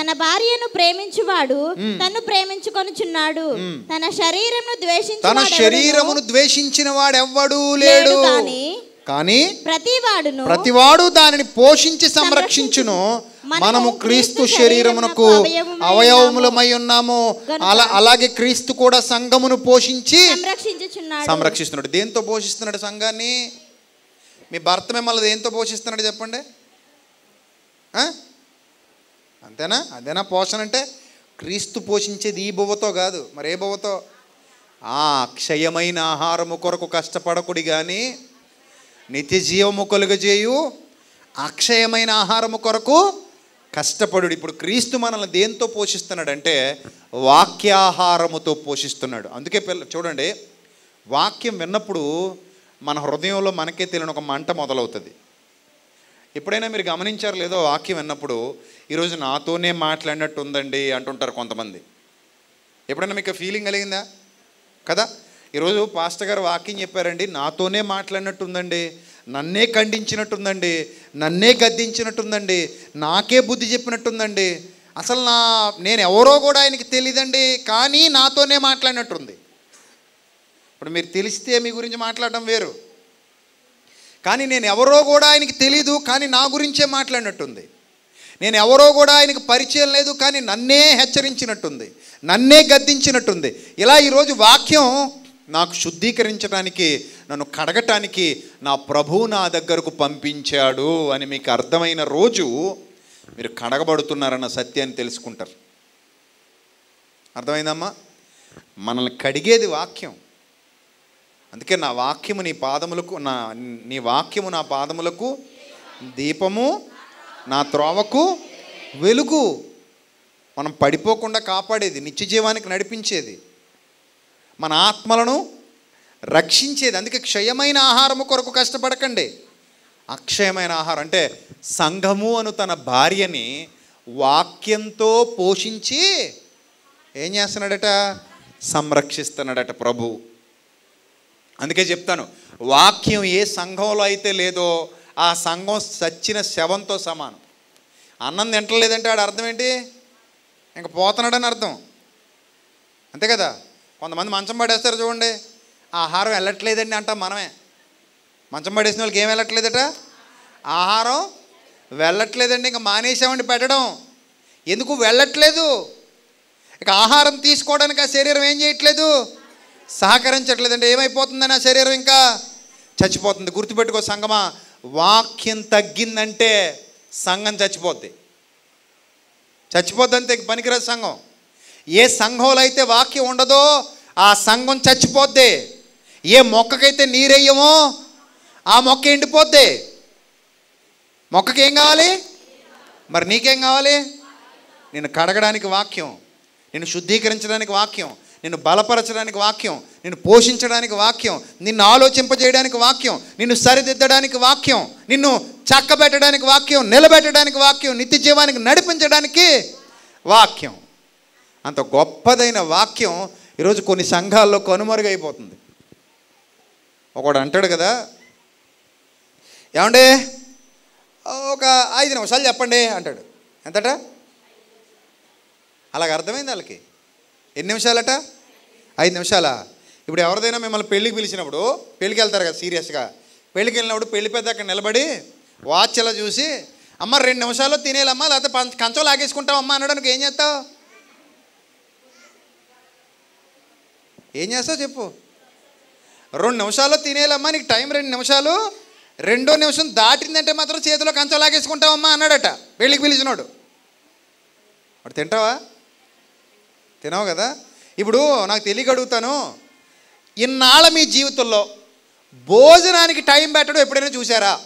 తన భార్యను ప్రేమించువాడు. తన్ను ప్రేమించుకొనుచున్నాడు. తన శరీరమును ద్వేషించు తన శరీరమును ద్వేషించిన వాడెవ్వడూ లేడు లేడు కానీ కానీ ప్రతి వాడును ప్రతివాడు దానిని పోషించి సంరక్షించును. మనము క్రీస్తు శరీరమునకు అవయవములమై ఉన్నాము. అలా అలాగే క్రీస్తు కూడా సంఘమును పోషించి సంరక్షిస్తున్నాడు. దేంతో పోషిస్తున్నాడు సంఘాన్ని? మీ భర్త మిమ్మల్ని దేంతో పోషిస్తున్నాడు చెప్పండి? అంతేనా? అదేనా పోషణ అంటే? క్రీస్తు పోషించేది ఈ బువ్వతో కాదు. మరి ఏ బువ్వతో? ఆ అక్షయమైన ఆహారము కొరకు కష్టపడకుడి కానీ నిత్య జీవము కలుగజేయు. అక్షయమైన ఆహారము కొరకు కష్టపడు. ఇప్పుడు క్రీస్తు మనల్ని దేంతో పోషిస్తున్నాడంటే వాక్యాహారముతో పోషిస్తున్నాడు. అందుకే పిల్ల చూడండి వాక్యం విన్నప్పుడు మన హృదయంలో మనకే తెలియని ఒక మంట మొదలవుతుంది. ఎప్పుడైనా మీరు గమనించారు లేదో వాక్యం విన్నప్పుడు ఈరోజు నాతోనే మాట్లాడినట్టు ఉందండి అంటుంటారు కొంతమంది. ఎప్పుడైనా మీకు ఫీలింగ్ కలిగిందా? కదా? ఈరోజు పాస్టర్ గారు వాక్యం చెప్పారండి నాతోనే మాట్లాడినట్టుందండి నన్నే ఖండించినట్టుందండి నన్నే గద్దించినట్టుందండి నాకే బుద్ధి చెప్పినట్టుందండి. అసలు నా నేను ఎవరో కూడా ఆయనకి తెలియదండి కానీ నాతోనే మాట్లాడినట్టుంది. ఇప్పుడు మీరు తెలిస్తే మీ గురించి మాట్లాడడం వేరు. కానీ నేను ఎవరో కూడా ఆయనకి తెలీదు కానీ నా గురించే మాట్లాడినట్టుంది. నేను ఎవరో కూడా ఆయనకి పరిచయం లేదు కానీ నన్నే హెచ్చరించినట్టుంది నన్నే గద్దించినట్టుంది. ఇలా ఈరోజు వాక్యం నాకు శుద్ధీకరించడానికి నన్ను కడగటానికి నా ప్రభు నా దగ్గరకు పంపించాడు అని మీకు అర్థమైన రోజు మీరు కడగబడుతున్నారన్న సత్యాన్ని తెలుసుకుంటారు. అర్థమైందమ్మా? మనల్ని కడిగేది వాక్యం. అందుకే నా వాక్యము నీ పాదములకు నా నీ వాక్యము నా పాదములకు దీపము నా త్రోవకు వెలుగు. మనం పడిపోకుండా కాపాడేది నిత్య జీవానికి నడిపించేది. మన ఆత్మలను రక్షించేది. అందుకే క్షయమైన ఆహారము కొరకు కష్టపడకండి. అక్షయమైన ఆహారం అంటే సంఘము అను తన భార్యని వాక్యంతో పోషించి ఏం చేస్తున్నాడట? సంరక్షిస్తున్నాడట ప్రభు. అందుకే చెప్తాను వాక్యం ఏ సంఘంలో అయితే లేదో ఆ సంఘం సచ్చిన శవంతో సమానం. అన్నం తింటలేదంటే ఆడ అర్థం ఏంటి? ఇంక పోతున్నాడని అర్థం. అంతే కదా? కొంతమంది మంచం పడేస్తారు చూడండి. ఆహారం వెళ్ళట్లేదండి అంటాం మనమే. మంచం పడేసిన వాళ్ళకి ఏం వెళ్ళట్లేదట? ఆహారం వెళ్ళట్లేదండి ఇంకా మానేసామండి పెట్టడం. ఎందుకు వెళ్ళట్లేదు? ఇక ఆహారం తీసుకోవడానికి ఆ శరీరం ఏం చేయట్లేదు? సహకరించట్లేదండి. ఏమైపోతుందని ఆ శరీరం ఇంకా? చచ్చిపోతుంది. గుర్తుపెట్టుకో సంగమా వాక్యం తగ్గిందంటే సంఘం చచ్చిపోద్ది. చచ్చిపోద్ది అంతే పనికిరాదు సంఘం. ఏ సంఘంలో అయితే వాక్యం ఉండదో ఆ సంఘం చచ్చిపోద్ది. ఏ మొక్కకైతే నీరేయమో ఆ మొక్క ఎండిపోద్ది. మొక్కకి ఏం కావాలి? మరి నీకేం కావాలి? నేను కడగడానికి వాక్యం నేను శుద్ధీకరించడానికి వాక్యం నిన్ను బలపరచడానికి వాక్యం నిన్ను పోషించడానికి వాక్యం నిన్ను ఆలోచింపజేయడానికి వాక్యం నిన్ను సరిదిద్దడానికి వాక్యం నిన్ను చక్కబెట్టడానికి వాక్యం నిలబెట్టడానికి వాక్యం నిత్య జీవానికి నడిపించడానికి వాక్యం. అంత గొప్పదైన వాక్యం ఈరోజు కొన్ని సంఘాల్లో కనుమరుగైపోతుంది. ఒకడు అంటాడు కదా ఏమండే? ఒక ఐదు నిమిషాలు చెప్పండి అంటాడు. ఎంతట? అలాగ అర్థమైంది వాళ్ళకి. ఎన్ని నిమిషాలట? ఐదు నిమిషాలా? ఇప్పుడు ఎవరిదైనా మిమ్మల్ని పెళ్ళికి పిలిచినప్పుడు పెళ్ళికి వెళ్తారు కదా సీరియస్గా. పెళ్ళికి వెళ్ళినప్పుడు పెళ్ళి పెద్ద అక్కడ నిలబడి వాచ్ ఇలా చూసి అమ్మ రెండు నిమిషాల్లో తినేయాలమ్మా లేకపోతే పంచ కంచం లాగేసుకుంటాం అనడానికి ఏం చేస్తావు? ఏం చేస్తావు చెప్పు. రెండు నిమిషాల్లో తినేయాలమ్మా నీకు టైం రెండు నిమిషాలు. రెండో నిమిషం దాటిందంటే మాత్రం చేతిలో కంచం లాగేసుకుంటావమ్మా అన్నాడట పెళ్ళికి పిలిచినాడు. వాడు తింటావా? తినవు కదా? ఇప్పుడు నాకు తెలియక అడుగుతాను. ఇన్నాళ్ళ మీ జీవితంలో భోజనానికి టైం పెట్టడం ఎప్పుడైనా చూసారా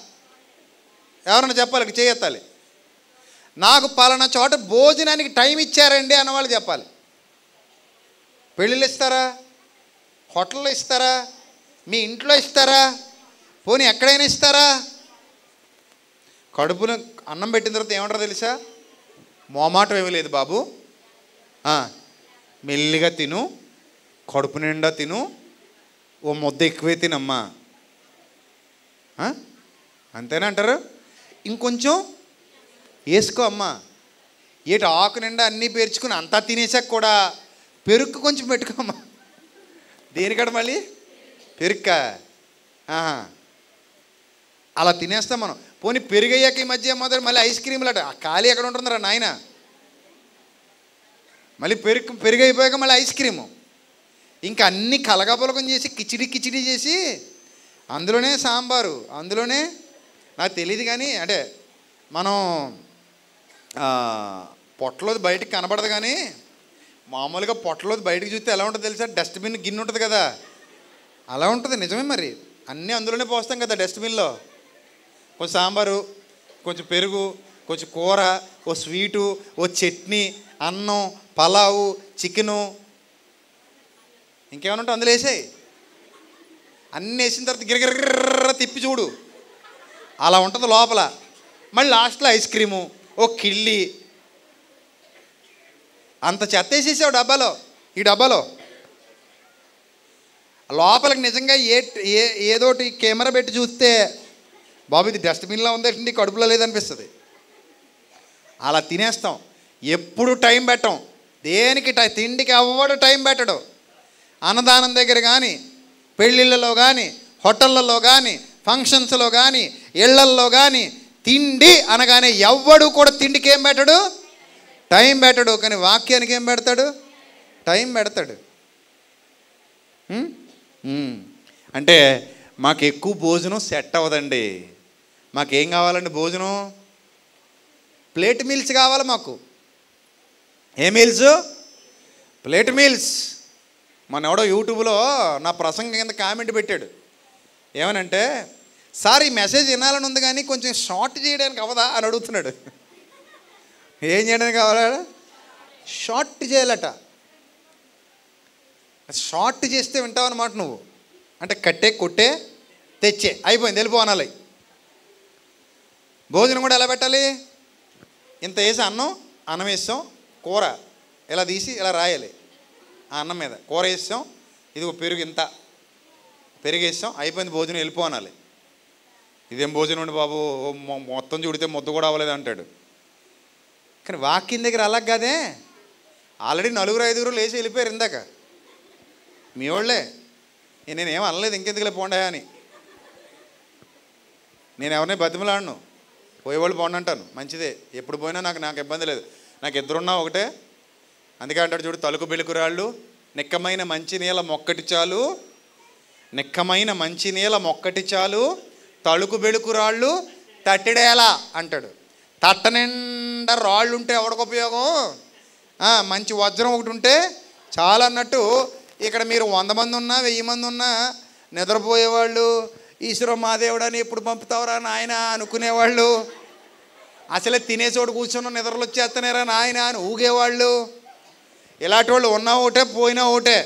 ఎవరైనా చెప్పాలి చేయెత్తాలి. నాకు పలానా చోట భోజనానికి టైం ఇచ్చారండి అన్నవాళ్ళు చెప్పాలి. పెళ్ళిళ్ళు ఇస్తారా? హోటల్లో ఇస్తారా? మీ ఇంట్లో ఇస్తారా? పోనీ ఎక్కడైనా ఇస్తారా? కడుపున అన్నం పెట్టిన తర్వాత ఏమంటారో తెలుసా? మోమాటం ఏమీ లేదు బాబు మెల్లిగా తిను కడుపు నిండా తిను ఓ ముద్ద ఎక్కువే తినమ్మా. అంతేనా అంటారు? ఇంకొంచెం వేసుకో అమ్మా. ఏటి ఆకు నిండా అన్నీ పేర్చుకుని అంతా తినేసాక కూడా పెరుక్కు కొంచెం పెట్టుకోమ్మా దేనికడ మళ్ళీ? పెరుక్క. అలా తినేస్తాం మనం. పోనీ పెరుగయ్యాక ఈ మధ్య మొదలు మళ్ళీ ఐస్ క్రీమ్లు అట ఖాళీ ఎక్కడ ఉంటుందిరా నాయన? మళ్ళీ పెరుగు పెరుగు అయిపోయాక మళ్ళీ ఐస్ క్రీము. ఇంకా అన్ని కలగపలకం చేసి కిచిడి కిచిడి చేసి అందులోనే సాంబారు అందులోనే నాకు తెలియదు కానీ అంటే మనం పొట్టలో పొట్టలోది కనబడదు కానీ మామూలుగా పొట్టలోది బయటకు చూస్తే ఎలా ఉంటుంది తెలుసా? డస్ట్బిన్ గిన్నె ఉంటుంది కదా. అలా ఉంటుంది నిజమే మరి. అన్నీ అందులోనే పోస్తాం కదా డస్ట్బిన్లో కొంచెం సాంబారు కొంచెం పెరుగు కొంచెం కూర ఓ స్వీటు ఓ చట్నీ అన్నం పలావు చికెను. ఇంకేమైనా ఉంటే అందులో వేసాయి. అన్నీ వేసిన తర్వాత గిరగిర్ర తిప్పి చూడు. అలా ఉంటుంది లోపల. మళ్ళీ లాస్ట్లో ఐస్ క్రీము ఓ కిళ్ళి అంత చెత్త వేసేసావు డబ్బాలో. ఈ డబ్బాలో. లోపలికి నిజంగా ఏ ఏ ఏదోటి కెమెరా పెట్టి చూస్తే బాబు ఇది డస్ట్బిన్లో ఉందేంటి కడుపులో లేదనిపిస్తుంది. అలా తినేస్తాం. ఎప్పుడు టైం పెట్టం. దేనికి టై తిండికి అవ్వడు టైం పెట్టడు. అన్నదానం దగ్గర కానీ పెళ్ళిళ్ళలో కానీ హోటళ్ళల్లో కానీ ఫంక్షన్స్లో కానీ ఇళ్ళల్లో కానీ తిండి అనగానే ఎవ్వడు కూడా తిండికి ఏం పెట్టడు? టైం పెట్టడు కానీ వాక్యానికి ఏం పెడతాడు? టైం పెడతాడు. అంటే మాకు ఎక్కువ భోజనం సెట్ అవ్వదండి. మాకేం కావాలండి భోజనం? ప్లేట్ మీల్స్ కావాలి మాకు. ఏ మీల్స్? Plate meals. మన ఎవడో యూట్యూబ్లో నా ప్రసంగం కింద కామెంట్ పెట్టాడు. ఏమనంటే సార్ ఈ మెసేజ్ వినాలని ఉంది కానీ కొంచెం షార్ట్ చేయడానికి అవదా? అని అడుగుతున్నాడు. ఏం చేయడానికి కావాలా షార్ట్ చేయాలట. షార్ట్ చేస్తే వింటావు అనమాట నువ్వు. అంటే కట్టే కొట్టే తెచ్చే. అయిపోయింది వెళ్ళిపో అనాలి. భోజనం కూడా ఎలా పెట్టాలి? ఇంత వేసి అన్నం అన్నం వేస్తాం కూర ఇలా తీసి ఇలా రాయాలి? ఆ అన్నం మీద కూర వేస్తాం ఇది ఒక పెరుగు ఇంత. పెరుగు వేస్తాం అయిపోయింది భోజనం వెళ్ళిపో అనాలి. ఇదేం భోజనం అండి బాబు? మొత్తం చూడితే ముద్ద కూడా అవ్వలేదు అంటాడు కానీ వాక్యం దగ్గర అలా కాదే. ఆల్రెడీ నలుగురు ఐదుగురు లేచి వెళ్ళిపోయారు ఇందాక. మీ వాళ్ళే నేనేం అనలేదు ఇంకెందుకులే పోండా అని. నేను ఎవరిని బతిమలాడను. పోయేవాళ్ళు పోండి అంటాను మంచిదే. ఎప్పుడు పోయినా నాకు నాకు ఇబ్బంది లేదు. నాకు ఇద్దరున్నా ఒకటే. అందుకే అంటాడు చూడు తలుకు బిలుకురాళ్ళు నిక్కమైన మంచినీళ్ళ మొక్కటి చాలు. నిక్కమైన మంచినీళ్ళ మొక్కటి చాలు. తలుకు బెలుకురాళ్ళు తట్టిడేలా అంటాడు. తట్ట నిండా రాళ్ళు ఉంటే ఎవరికి ఉపయోగం మంచి వజ్రం ఒకటి ఉంటే చాలా అన్నట్టు ఇక్కడ మీరు వంద మంది ఉన్నా వెయ్యి మంది ఉన్నా నిద్రపోయేవాళ్ళు ఈశ్వర మాదేవుడని ఎప్పుడు పంపుతావురా నాయన అనుకునేవాళ్ళు. అసలే తినేచోడు కూర్చున్న నిద్రలు వచ్చేస్తున్నారా నాయన అని ఊగేవాళ్ళు. ఇలాంటి వాళ్ళు ఉన్నా ఒకటే పోయినా ఒకటే.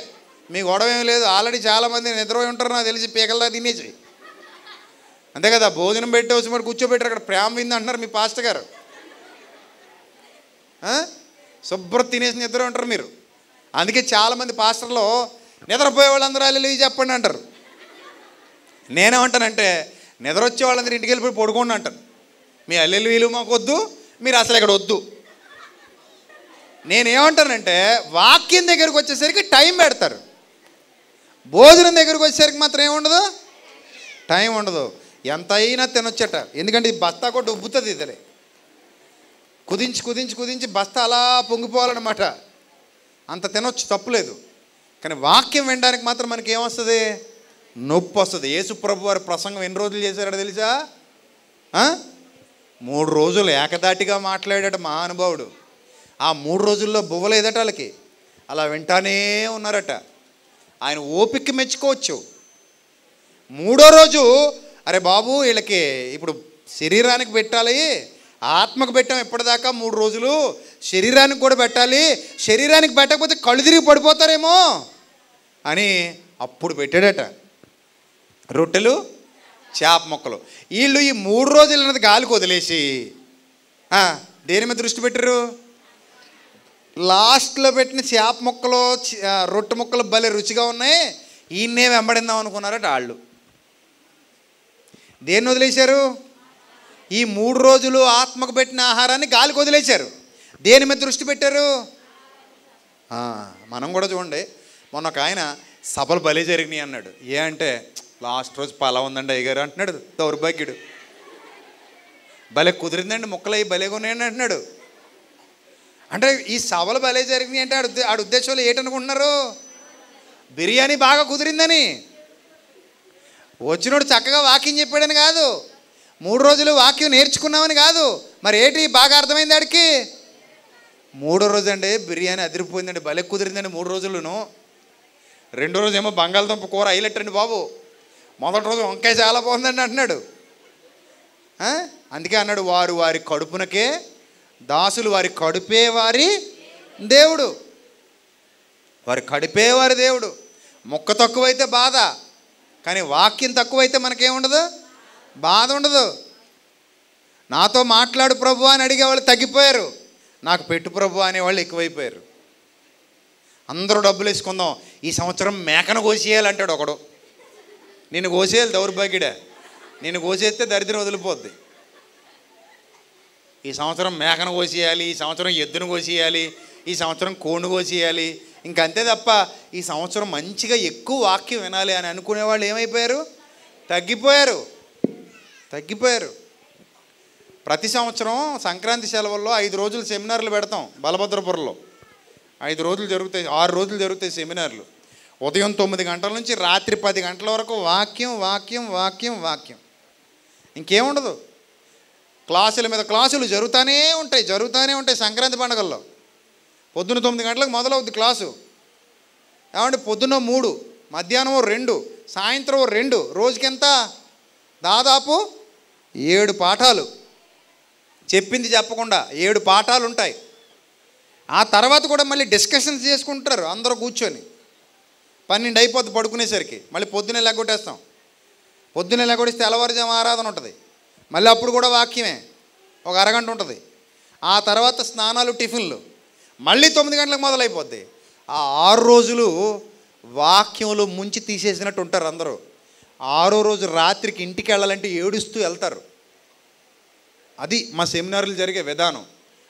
మీ గొడవ ఏం లేదు. ఆల్రెడీ చాలామంది నిద్రపోయి ఉంటారు నాకు తెలిసి పీకల్లా తినేసి. అంతే కదా భోజనం పెట్టి వచ్చి మరి కూర్చోబెట్టారు అక్కడ. ప్రేమ వింది అంటున్నారు మీ పాస్టర్ గారు. శుభ్ర శుభ్రం తినేసి నిద్ర ఉంటారు మీరు. అందుకే చాలామంది పాస్టర్లో నిద్రపోయే వాళ్ళందరూ అల్లు చెప్పండి అంటారు. నేనేమంటానంటే నిద్ర వచ్చే వాళ్ళందరూ ఇంటికి వెళ్ళిపోయి పడుకోండి అంటాను మీ అల్లెలు వీలు మాకు వద్దు మీరు అసలు ఇక్కడ వద్దు. నేనేమంటానంటే వాక్యం దగ్గరికి వచ్చేసరికి టైం పెడతారు. భోజనం దగ్గరికి వచ్చేసరికి మాత్రం ఏముండదు? టైం ఉండదు. ఎంత అయినా తినొచ్చట. ఎందుకంటే ఈ బస్తా కూడా ఉబ్బుతుంది ఇతలే కుదించి కుదించి కుదించి బస్తా అలా పొంగిపోవాలన్నమాట. అంత తినొచ్చు తప్పులేదు కానీ వాక్యం వినడానికి మాత్రం మనకి ఏమొస్తుంది? నొప్పి వస్తుంది. యేసుప్రభు వారి ప్రసంగం ఎన్ని రోజులు చేశారో తెలుసా? మూడు రోజులు ఏకదాటిగా మాట్లాడాడు మహానుభావుడు. ఆ మూడు రోజుల్లో బువ్వలేదట వాళ్ళకి. అలా వింటానే ఉన్నారట. ఆయన ఓపిక మెచ్చుకోవచ్చు. మూడో రోజు అరే బాబు వీళ్ళకి ఇప్పుడు శరీరానికి పెట్టాలి ఆత్మకు పెట్టాం ఎప్పటిదాకా మూడు రోజులు శరీరానికి కూడా పెట్టాలి శరీరానికి పెట్టకపోతే కళ్ళు తిరిగి పడిపోతారేమో అని అప్పుడు పెట్టాడట. రొట్టెలు చేప మొక్కలు. వీళ్ళు ఈ మూడు రోజులు అన్నది గాలికి వదిలేసి దేని మీద దృష్టి పెట్టారు? లాస్ట్లో పెట్టిన చేప ముక్కలు రొట్టె ముక్కలు భలే రుచిగా ఉన్నాయి ఈయన్నే వెంబడిందాం అనుకున్నారట వాళ్ళు. దేన్ని వదిలేశారు? ఈ మూడు రోజులు ఆత్మకు పెట్టిన ఆహారాన్ని గాలికి వదిలేశారు. దేని మీద దృష్టి పెట్టారు? మనం కూడా చూడండి. మొన్న ఒక ఆయన సభలు భలే జరిగినాయి అన్నాడు. ఏ అంటే లాస్ట్ రోజు పలా ఉందండి అయ్యగారు అంటున్నాడు దౌర్భాగ్యుడు. భలే కుదిరిందండి ముక్కలు అవి భలేగా ఉన్నాయండి అంటున్నాడు. అంటే ఈ సభలు భలే జరిగినాయి అంటే ఆడు ఆడు ఉద్దేశంలో ఏంటనుకుంటున్నారు? బిర్యానీ బాగా కుదిరిందని. వచ్చినోడు చక్కగా వాక్యం చెప్పాడని కాదు. మూడు రోజులు వాక్యం నేర్చుకున్నామని కాదు. మరి ఏంటి? బాగా అర్థమైంది ఆడికి? మూడో రోజు అండి బిర్యానీ అదిరిపోయిందండి. భలే కుదిరిందండి మూడు రోజులను రెండో రోజు ఏమో బంగాళదుంప కూర అయ్యలెట్టండి బాబు. మొదటి రోజు వంకాయ చాలా బాగుందండి అంటున్నాడు. అందుకే అన్నాడు వారు వారి కడుపునకే దాసులు వారి కడుపే వారి దేవుడు. వారి కడుపే వారి దేవుడు. మొక్క తక్కువైతే బాధ. కానీ వాక్యం తక్కువైతే మనకేముండదు? బాధ ఉండదు నాతో మాట్లాడు ప్రభు అని అడిగే వాళ్ళు తగ్గిపోయారు. నాకు పెట్టు ప్రభు అనేవాళ్ళు ఎక్కువైపోయారు. అందరూ డబ్బులు వేసుకుందాం. ఈ సంవత్సరం మేకను కోసేయాలంటాడు ఒకడు. నేను కోసేయాలి దౌర్భాగ్యుడే. నేను కోసేస్తే దరిద్రం వదిలిపోద్ది. ఈ సంవత్సరం మేకను కోసేయాలి ఈ సంవత్సరం ఎద్దును కోసేయాలి ఈ సంవత్సరం కోణు కోసేయాలి ఇంక అంతే తప్ప ఈ సంవత్సరం మంచిగా ఎక్కువ వాక్యం వినాలి అని అనుకునే వాళ్ళు ఏమైపోయారు? తగ్గిపోయారు. తగ్గిపోయారు. ప్రతి సంవత్సరం సంక్రాంతి సెలవుల్లో ఐదు రోజులు సెమినార్లు పెడతాం బలభద్రపురంలో. ఐదు రోజులు జరుగుతాయి ఆరు రోజులు జరుగుతాయి సెమినార్లు. ఉదయం తొమ్మిది గంటల నుంచి రాత్రి పది గంటల వరకు వాక్యం వాక్యం వాక్యం వాక్యం. ఇంకేముండదు. క్లాసుల మీద క్లాసులు జరుగుతూనే ఉంటాయి జరుగుతూనే ఉంటాయి సంక్రాంతి పండుగల్లో. పొద్దున తొమ్మిది గంటలకు మొదలవుద్ది క్లాసు. ఏమంటే పొద్దున మూడు మధ్యాహ్నం ఓ రెండు సాయంత్రం ఓ రెండు రోజుకెంత? దాదాపు ఏడు పాఠాలు. చెప్పింది చెప్పకుండా ఏడు పాఠాలు ఉంటాయి. ఆ తర్వాత కూడా మళ్ళీ డిస్కషన్స్ చేసుకుంటారు అందరూ కూర్చొని. పన్నెండు అయిపోద్ది పడుకునేసరికి. మళ్ళీ పొద్దునే లెగ్గొట్టేస్తాం. పొద్దునే లెగ్గొడిస్తే తెల్లవారుజాము ఆరాధన ఉంటుంది. మళ్ళీ అప్పుడు కూడా వాక్యమే. ఒక అరగంట ఉంటుంది. ఆ తర్వాత స్నానాలు టిఫిన్లు. మళ్ళీ తొమ్మిది గంటలకు మొదలైపోద్ది. ఆ ఆరు రోజులు వాక్యంలో ముంచి తీసేసినట్టు ఉంటారు అందరూ. ఆరో రోజు రాత్రికి ఇంటికి వెళ్ళాలంటే ఏడుస్తూ వెళ్తారు. అది మా సెమినార్లు జరిగే విధానం.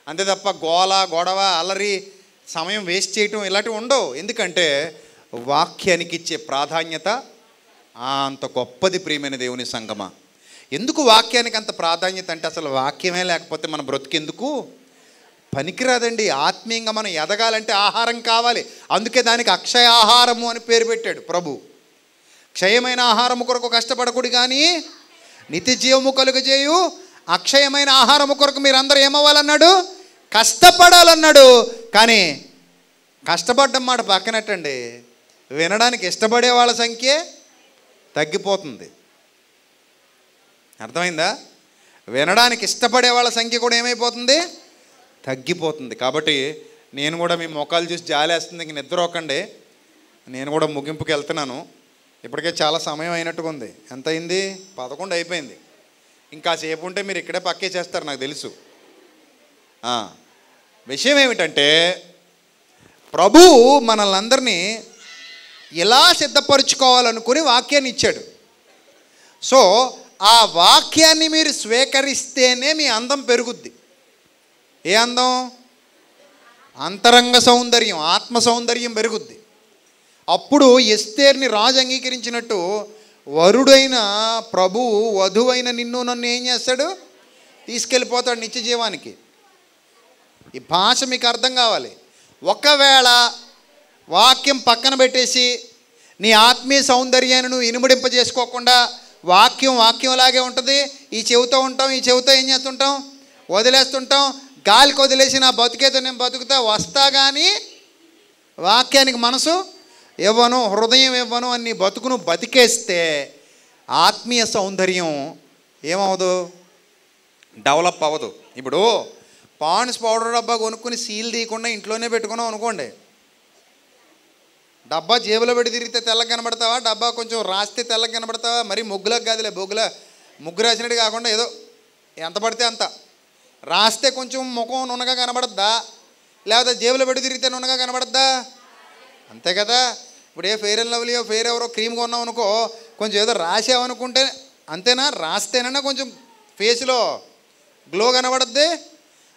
అంతే తప్ప గోల గొడవ అలరి సమయం వేస్ట్ చేయటం ఇలాంటివి ఉండవు. ఎందుకంటే వాక్యానికి ఇచ్చే ప్రాధాన్యత అంత గొప్పది ప్రియమైన దేవుని సంగమ. ఎందుకు వాక్యానికి అంత ప్రాధాన్యత అంటే అసలు వాక్యమే లేకపోతే మన బ్రతికెందుకు? పనికిరాదండి. ఆత్మీయంగా మనం ఎదగాలంటే ఆహారం కావాలి. అందుకే దానికి అక్షయ ఆహారము అని పేరు పెట్టాడు ప్రభు. క్షయమైన ఆహారము కొరకు కష్టపడకూడదు కానీ నిత్య జీవము కలుగజేయు. అక్షయమైన ఆహారము కొరకు మీరందరూ ఏమవ్వాలన్నాడు? కష్టపడాలన్నాడు. కానీ కష్టపడ్డం మాట పక్కనట్టండి. వినడానికి ఇష్టపడే వాళ్ళ సంఖ్య తగ్గిపోతుంది. అర్థమైందా? వినడానికి ఇష్టపడే వాళ్ళ సంఖ్య కూడా ఏమైపోతుంది? తగ్గిపోతుంది. కాబట్టి నేను కూడా మీ మొఖాలు చూసి జాలేస్తుంది ఇంక నిద్ర ఒకండి నేను కూడా ముగింపుకి వెళ్తున్నాను. ఇప్పటికే చాలా సమయం అయినట్టుగా ఉంది. ఎంత అయింది? పదకొండు అయిపోయింది. ఇంకా సేపు ఉంటే మీరు ఇక్కడే పక్కే చేస్తారు నాకు తెలుసు. విషయం ఏమిటంటే ప్రభు మనల్ని అందరినీ ఎలా సిద్ధపరుచుకోవాలనుకుని వాక్యాన్ని ఇచ్చాడు. సో ఆ వాక్యాన్ని మీరు స్వీకరిస్తేనే మీ అందం పెరుగుద్ది. ఏ అందం? అంతరంగ సౌందర్యం ఆత్మ సౌందర్యం పెరుగుద్ది. అప్పుడు ఎస్తేర్ని రాజు అంగీకరించినట్టు వరుడైన ప్రభువు వధువైన నిన్ను నన్ను ఏం చేస్తాడు? తీసుకెళ్ళిపోతాడు నిత్య జీవానికి ఈ భాష మీకు అర్థం కావాలి. ఒకవేళ వాక్యం పక్కన పెట్టేసి నీ ఆత్మీయ సౌందర్యాన్ని నువ్వు ఇనుమడింపజేసుకోకుండా వాక్యం వాక్యంలాగే ఉంటుంది. ఈ చెవితో ఉంటాం ఈ చెవితో ఏం చేస్తుంటాం? వదిలేస్తుంటాం. గాలికి వదిలేసి నా బతికేతో నేను బతుకుతా వస్తా కానీ వాక్యానికి మనసు ఇవ్వను హృదయం ఇవ్వను అని బతుకును బతికేస్తే ఆత్మీయ సౌందర్యం ఏమవదు డెవలప్ అవ్వదు. ఇప్పుడు పాండ్స్ పౌడర్ డబ్బా కొనుక్కుని సీల్ తీయకుండా ఇంట్లోనే పెట్టుకున్నాం అనుకోండి. డబ్బా జేబులో పెట్టి తిరిగితే తెల్లగా కనబడతావా? డబ్బా కొంచెం రాస్తే తెల్లకి కనబడతావా? మరి ముగ్గులకు కాదులే బొగ్గుల ముగ్గు రాసినట్టు కాకుండా ఏదో ఎంత పడితే అంత. రాస్తే కొంచెం ముఖం నునగా కనబడద్దా? లేకపోతే జేబులో పెట్టి తిరిగితే నునగా కనబడద్దా? అంతే కదా? ఇప్పుడు ఏ ఫెయిర్ అండ్ లవ్లీయో ఫెయిర్ ఎవరో క్రీమ్ కొన్నాం అనుకో కొంచెం ఏదో రాసావనుకుంటే అంతేనా? రాస్తేనన్నా కొంచెం ఫేస్లో గ్లో కనబడద్ది.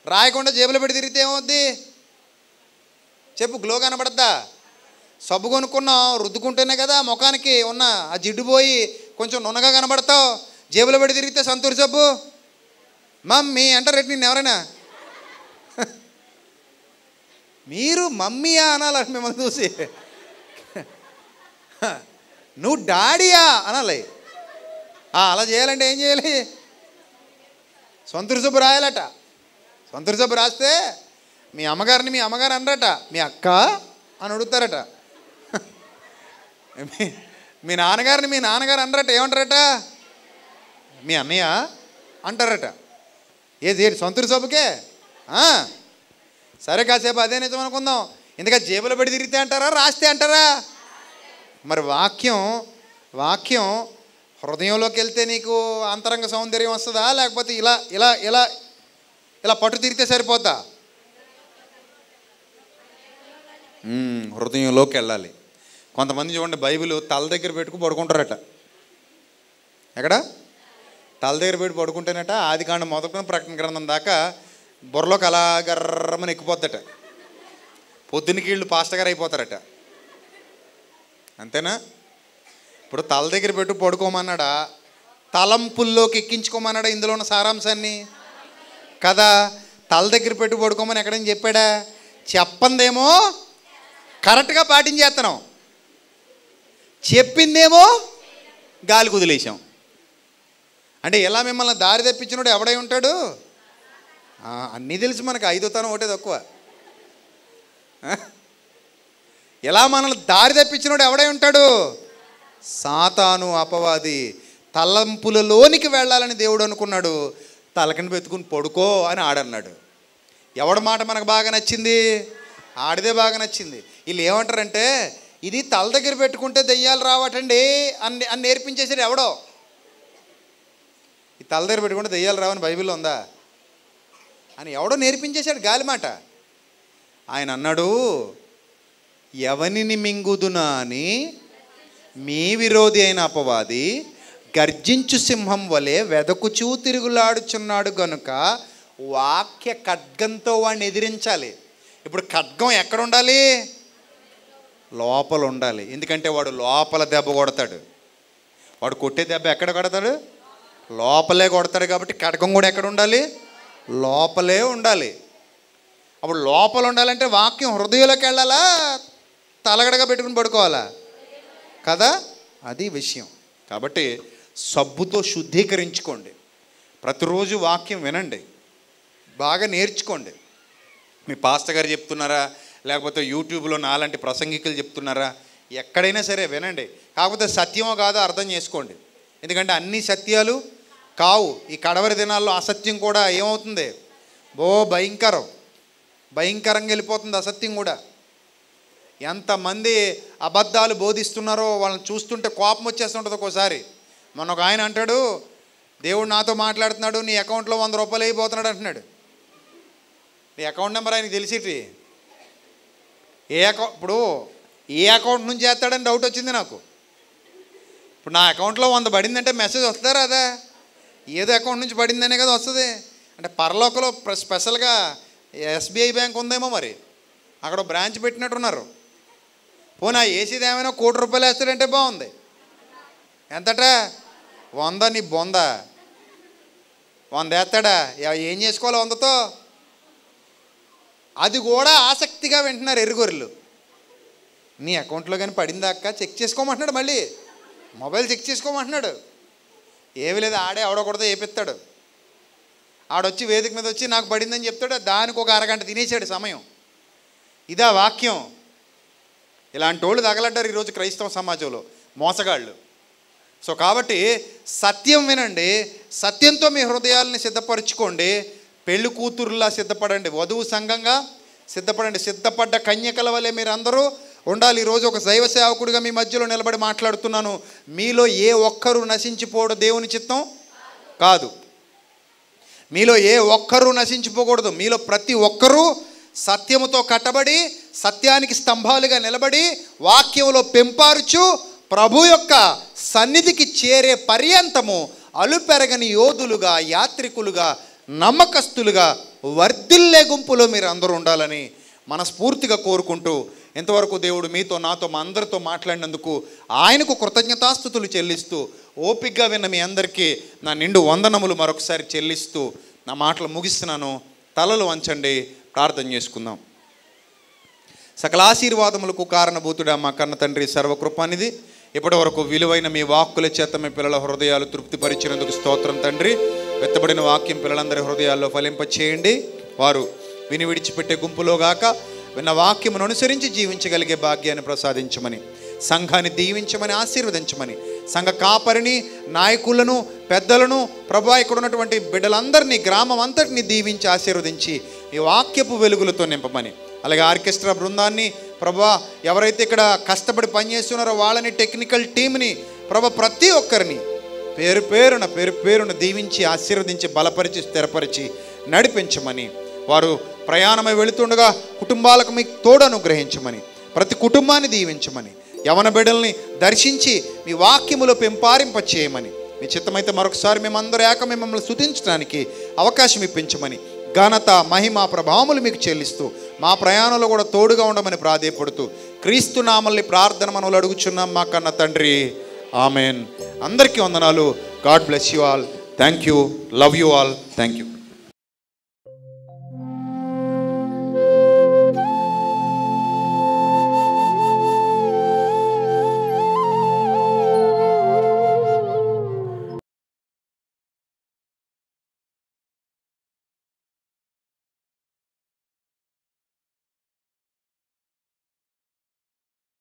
రాయకుండా జేబులో పెట్టి తిరిగితే ఏమవుద్ది? చెప్పు గ్లో కనబడద్దా? సబ్బు కొనుక్కున్నాం రుద్దుకుంటేనే కదా ముఖానికి ఉన్న ఆ జిడ్డు పోయి కొంచెం నున్నగా కనబడతావు. జేబులో పెట్టి తిరిగితే సంతూర్ సబ్బు? మమ్మీ అంటారు రేటు నిన్ను ఎవరైనా? మీరు మమ్మీయా అనాలి మిమ్మల్ని చూసి? నువ్వు డాడీయా అనాలి. అలా చేయాలంటే ఏం చేయాలి? సొంతూరు సబ్బు రాయాలట. సొంతూరు సబ్బు రాస్తే మీ అమ్మగారిని మీ అమ్మగారు అనరట. మీ అక్క అని అడుగుతారట. మీ- మీ నాన్నగారిని మీ నాన్నగారు అనరట. ఏమంటారట? మీ అన్నయ్య అంటారట. ఏది ఏది? సొంతూరు సబ్బుకే సరే కాసేపు అదే నిజం అనుకుందాం. ఎందుకంటే జేబులో పెడి తిరిగితే అంటారా రాస్తే అంటారా? మరి వాక్యం వాక్యం హృదయంలోకి వెళ్తే నీకు అంతరంగ సౌందర్యం వస్తుందా? లేకపోతే ఇలా ఇలా ఇలా ఇలా పట్టు తిరిగితే సరిపోతా హృదయంలోకి వెళ్ళాలి. కొంతమంది చూడండి బైబిల్ తల దగ్గర పెట్టుకు పడుకుంటారట. ఎక్కడ? తల దగ్గర పెట్టి పడుకుంటేనట ఆది కాండ మొదలుకొని ప్రకటన గ్రంథం దాకా బుర్రలోకి అలా గర్రమని ఎక్కిపోద్దట పొద్దునకి వీళ్ళు పాస్టగారు అయిపోతారట. అంతేనా? ఇప్పుడు తల దగ్గర పెట్టు పడుకోమన్నాడా? తలంపుల్లోకి ఎక్కించుకోమన్నాడా ఇందులో ఉన్న సారాంశాన్ని? కదా తల దగ్గర పెట్టు పడుకోమని ఎక్కడైనా చెప్పాడా? చెప్పందేమో? కరెక్ట్గా పాటించేస్తున్నాం చెప్పిందేమో? గాలి కుదిలేసాం అంటే ఎలా మిమ్మల్ని దారి తెప్పించినోడు ఎవడై ఉంటాడు? అన్నీ తెలుసు మనకు. ఐదో తనం ఒకటే తక్కువ. ఎలా మనల్ని దారి తెప్పించినోడు ఎవడై ఉంటాడు? సాతాను అపవాది. తలంపులలోనికి వెళ్ళాలని దేవుడు అనుకున్నాడు. తలకని పెట్టుకుని పడుకో అని ఆడన్నాడు. ఎవడ మాట మనకు బాగా నచ్చింది? ఆడిదే బాగా నచ్చింది. వీళ్ళు ఏమంటారంటే ఇది తల దగ్గర పెట్టుకుంటే దెయ్యాలు రావటండి అని అని నేర్పించేసాడు ఎవడో. ఈ పెట్టుకుంటే దెయ్యాలు రావని బైబిల్ ఉందా? అని ఎవడో నేర్పించేశాడు గాలి మాట ఆయన అన్నాడు ఎవనిని మింగుదునా అని మీ విరోధి అయిన అపవాది గర్జించు సింహం వలె వెదకుచూ తిరుగులాడుచున్నాడు గనుక వాక్య ఖడ్గంతో వాడిని ఎదిరించాలి. ఇప్పుడు ఖడ్గం ఎక్కడ ఉండాలి లోపల ఉండాలి ఎందుకంటే వాడు లోపల దెబ్బ కొడతాడు. వాడు కొట్టే దెబ్బ ఎక్కడ కొడతాడు? లోపలే కొడతాడు కాబట్టి కటకం కూడా ఎక్కడ ఉండాలి? లోపలే ఉండాలి. అప్పుడు లోపల ఉండాలంటే వాక్యం హృదయంలోకి వెళ్ళాలా? తలగడగా పెట్టుకుని పడుకోవాలా? కదా? అది విషయం. కాబట్టి సబ్బుతో శుద్ధీకరించుకోండి. ప్రతిరోజు వాక్యం వినండి. బాగా నేర్చుకోండి. మీ పాస్టర్ గారు చెప్తున్నారా? లేకపోతే యూట్యూబ్లో నాలాంటి ప్రసంగికులు చెప్తున్నారా? ఎక్కడైనా సరే వినండి. కాకపోతే సత్యమో కాదో అర్థం చేసుకోండి. ఎందుకంటే అన్ని సత్యాలు కావు. ఈ కడవరి దినాల్లో అసత్యం కూడా ఏమవుతుంది? ఓ భయంకరం. భయంకరంగా వెళ్ళిపోతుంది అసత్యం కూడా. ఎంతమంది అబద్ధాలు బోధిస్తున్నారో వాళ్ళని చూస్తుంటే కోపం వచ్చేస్తుంటుంది ఒక్కోసారి. మొన్న ఒక ఆయన అంటాడు దేవుడు నాతో మాట్లాడుతున్నాడు నీ అకౌంట్లో వంద రూపాయలు అయిపోతున్నాడు అంటున్నాడు. నీ అకౌంట్ నెంబర్ ఆయనకి తెలిసిటి? ఏ అకౌంట్ ఇప్పుడు ఏ అకౌంట్ నుంచి చేస్తాడని డౌట్ వచ్చింది నాకు. ఇప్పుడు నా అకౌంట్లో వంద పడిందంటే మెసేజ్ వస్తుందా రాదా? ఏదో అకౌంట్ నుంచి పడిందనే కదా వస్తుంది. అంటే పరలోకలో స్పెషల్గా ఎస్బీఐ బ్యాంక్ ఉందేమో మరి. అక్కడ బ్రాంచ్ పెట్టినట్టున్నారు. పోనీ ఆ ఏసీది ఏమైనా కోటి రూపాయలు వేస్తాడంటే బాగుంది. ఎంతట వంద నీ బొంద. వంద వేస్తాడా? ఏం చేసుకోవాలి వందతో? అది కూడా ఆసక్తిగా వింటున్నారు ఎరుగొర్రెలు. నీ అకౌంట్లో కానీ పడిందాక చెక్ చేసుకోమంటున్నాడు మళ్ళీ. మొబైల్ చెక్ చేసుకోమంటున్నాడు. ఏమి లేదు ఆడే ఆడకూడదో వేపిస్తాడు ఆడొచ్చి వేదిక మీద వచ్చి నాకు పడిందని చెప్తాడు దానికి ఒక అరగంట తినేసాడు సమయం. ఇదా వాక్యం. ఇలాంటి వాళ్ళు తగలడ్డారు ఈరోజు క్రైస్తవ సమాజంలో మోసగాళ్ళు. సో కాబట్టి సత్యం వినండి సత్యంతో మీ హృదయాలని సిద్ధపరచుకోండి పెళ్ళి కూతురులా సిద్ధపడండి వధువు సంఘంగా సిద్ధపడండి సిద్ధపడ్డ కన్యకల వలె మీరందరూ ఉండాలి. ఈరోజు ఒక దైవ సేవకుడిగా మీ మధ్యలో నిలబడి మాట్లాడుతున్నాను. మీలో ఏ ఒక్కరూ నశించిపోవడం దేవుని చిత్తం? కాదు. మీలో ఏ ఒక్కరూ నశించిపోకూడదు. మీలో ప్రతి ఒక్కరూ సత్యముతో కట్టబడి సత్యానికి స్తంభాలుగా నిలబడి వాక్యంలో పెంపారుచు ప్రభు యొక్క సన్నిధికి చేరే పర్యంతము అలుపెరగని యోధులుగా యాత్రికులుగా నమ్మకస్తులుగా వర్ధిల్లే గుంపులో మీరు అందరూ ఉండాలని మనస్ఫూర్తిగా కోరుకుంటూ ఇంతవరకు దేవుడు మీతో నాతో మా అందరితో మాట్లాడినందుకు ఆయనకు కృతజ్ఞతాస్థుతులు చెల్లిస్తూ ఓపికగా విన్న మీ అందరికీ నా నిండు వందనములు మరొకసారి చెల్లిస్తూ నా మాటలు ముగిస్తున్నాను. తలలు వంచండి. ప్రార్థన చేసుకుందాం. సకల ఆశీర్వాదములకు కారణభూతుడా మా కన్న తండ్రి సర్వకృపానిది ఇప్పటి వరకు విలువైన మీ వాక్కుల చేత మీ పిల్లల హృదయాలు తృప్తిపరిచినందుకు స్తోత్రం తండ్రి. వెత్తబడిన వాక్యం పిల్లలందరి హృదయాల్లో ఫలింపచేయండి. వారు విని విడిచిపెట్టే గుంపులో గాక విన్న వాక్యమును అనుసరించి జీవించగలిగే భాగ్యాన్ని ప్రసాదించమని సంఘాన్ని దీవించమని ఆశీర్వదించమని సంఘ కాపరిని నాయకులను పెద్దలను ప్రభా ఇక్కడ ఉన్నటువంటి బిడ్డలందరినీ గ్రామం అంతటిని దీవించి ఆశీర్వదించి ఈ వాక్యపు వెలుగులతో నింపమని అలాగే ఆర్కెస్ట్రా బృందాన్ని ప్రభా ఎవరైతే ఇక్కడ కష్టపడి పనిచేస్తున్నారో వాళ్ళని టెక్నికల్ టీంని ప్రభా ప్రతి ఒక్కరిని పేరు పేరున పేరు పేరున దీవించి ఆశీర్వదించి బలపరిచి స్థిరపరిచి నడిపించమని వారు ప్రయాణమై వెళుతుండగా కుటుంబాలకు మీకు తోడు అనుగ్రహించమని ప్రతి కుటుంబాన్ని దీవించమని యవన బిడ్డల్ని దర్శించి మీ వాక్యములో పెంపారింప చేయమని మీ చిత్తమైతే మరొకసారి మేమందరూ ఏక మిమ్మల్ని స్థుతించడానికి అవకాశం ఇప్పించమని ఘనత మహిమ ప్రభావములు మీకు చెల్లిస్తూ మా ప్రయాణంలో కూడా తోడుగా ఉండమని ప్రాధేయపడుతూ క్రీస్తు నామల్ని ప్రార్థన మనలు అడుగుచున్నాం మా కన్న తండ్రి. ఆమెన్. అందరికీ వందనాలు. God bless you all. Thank you love you all. Thank you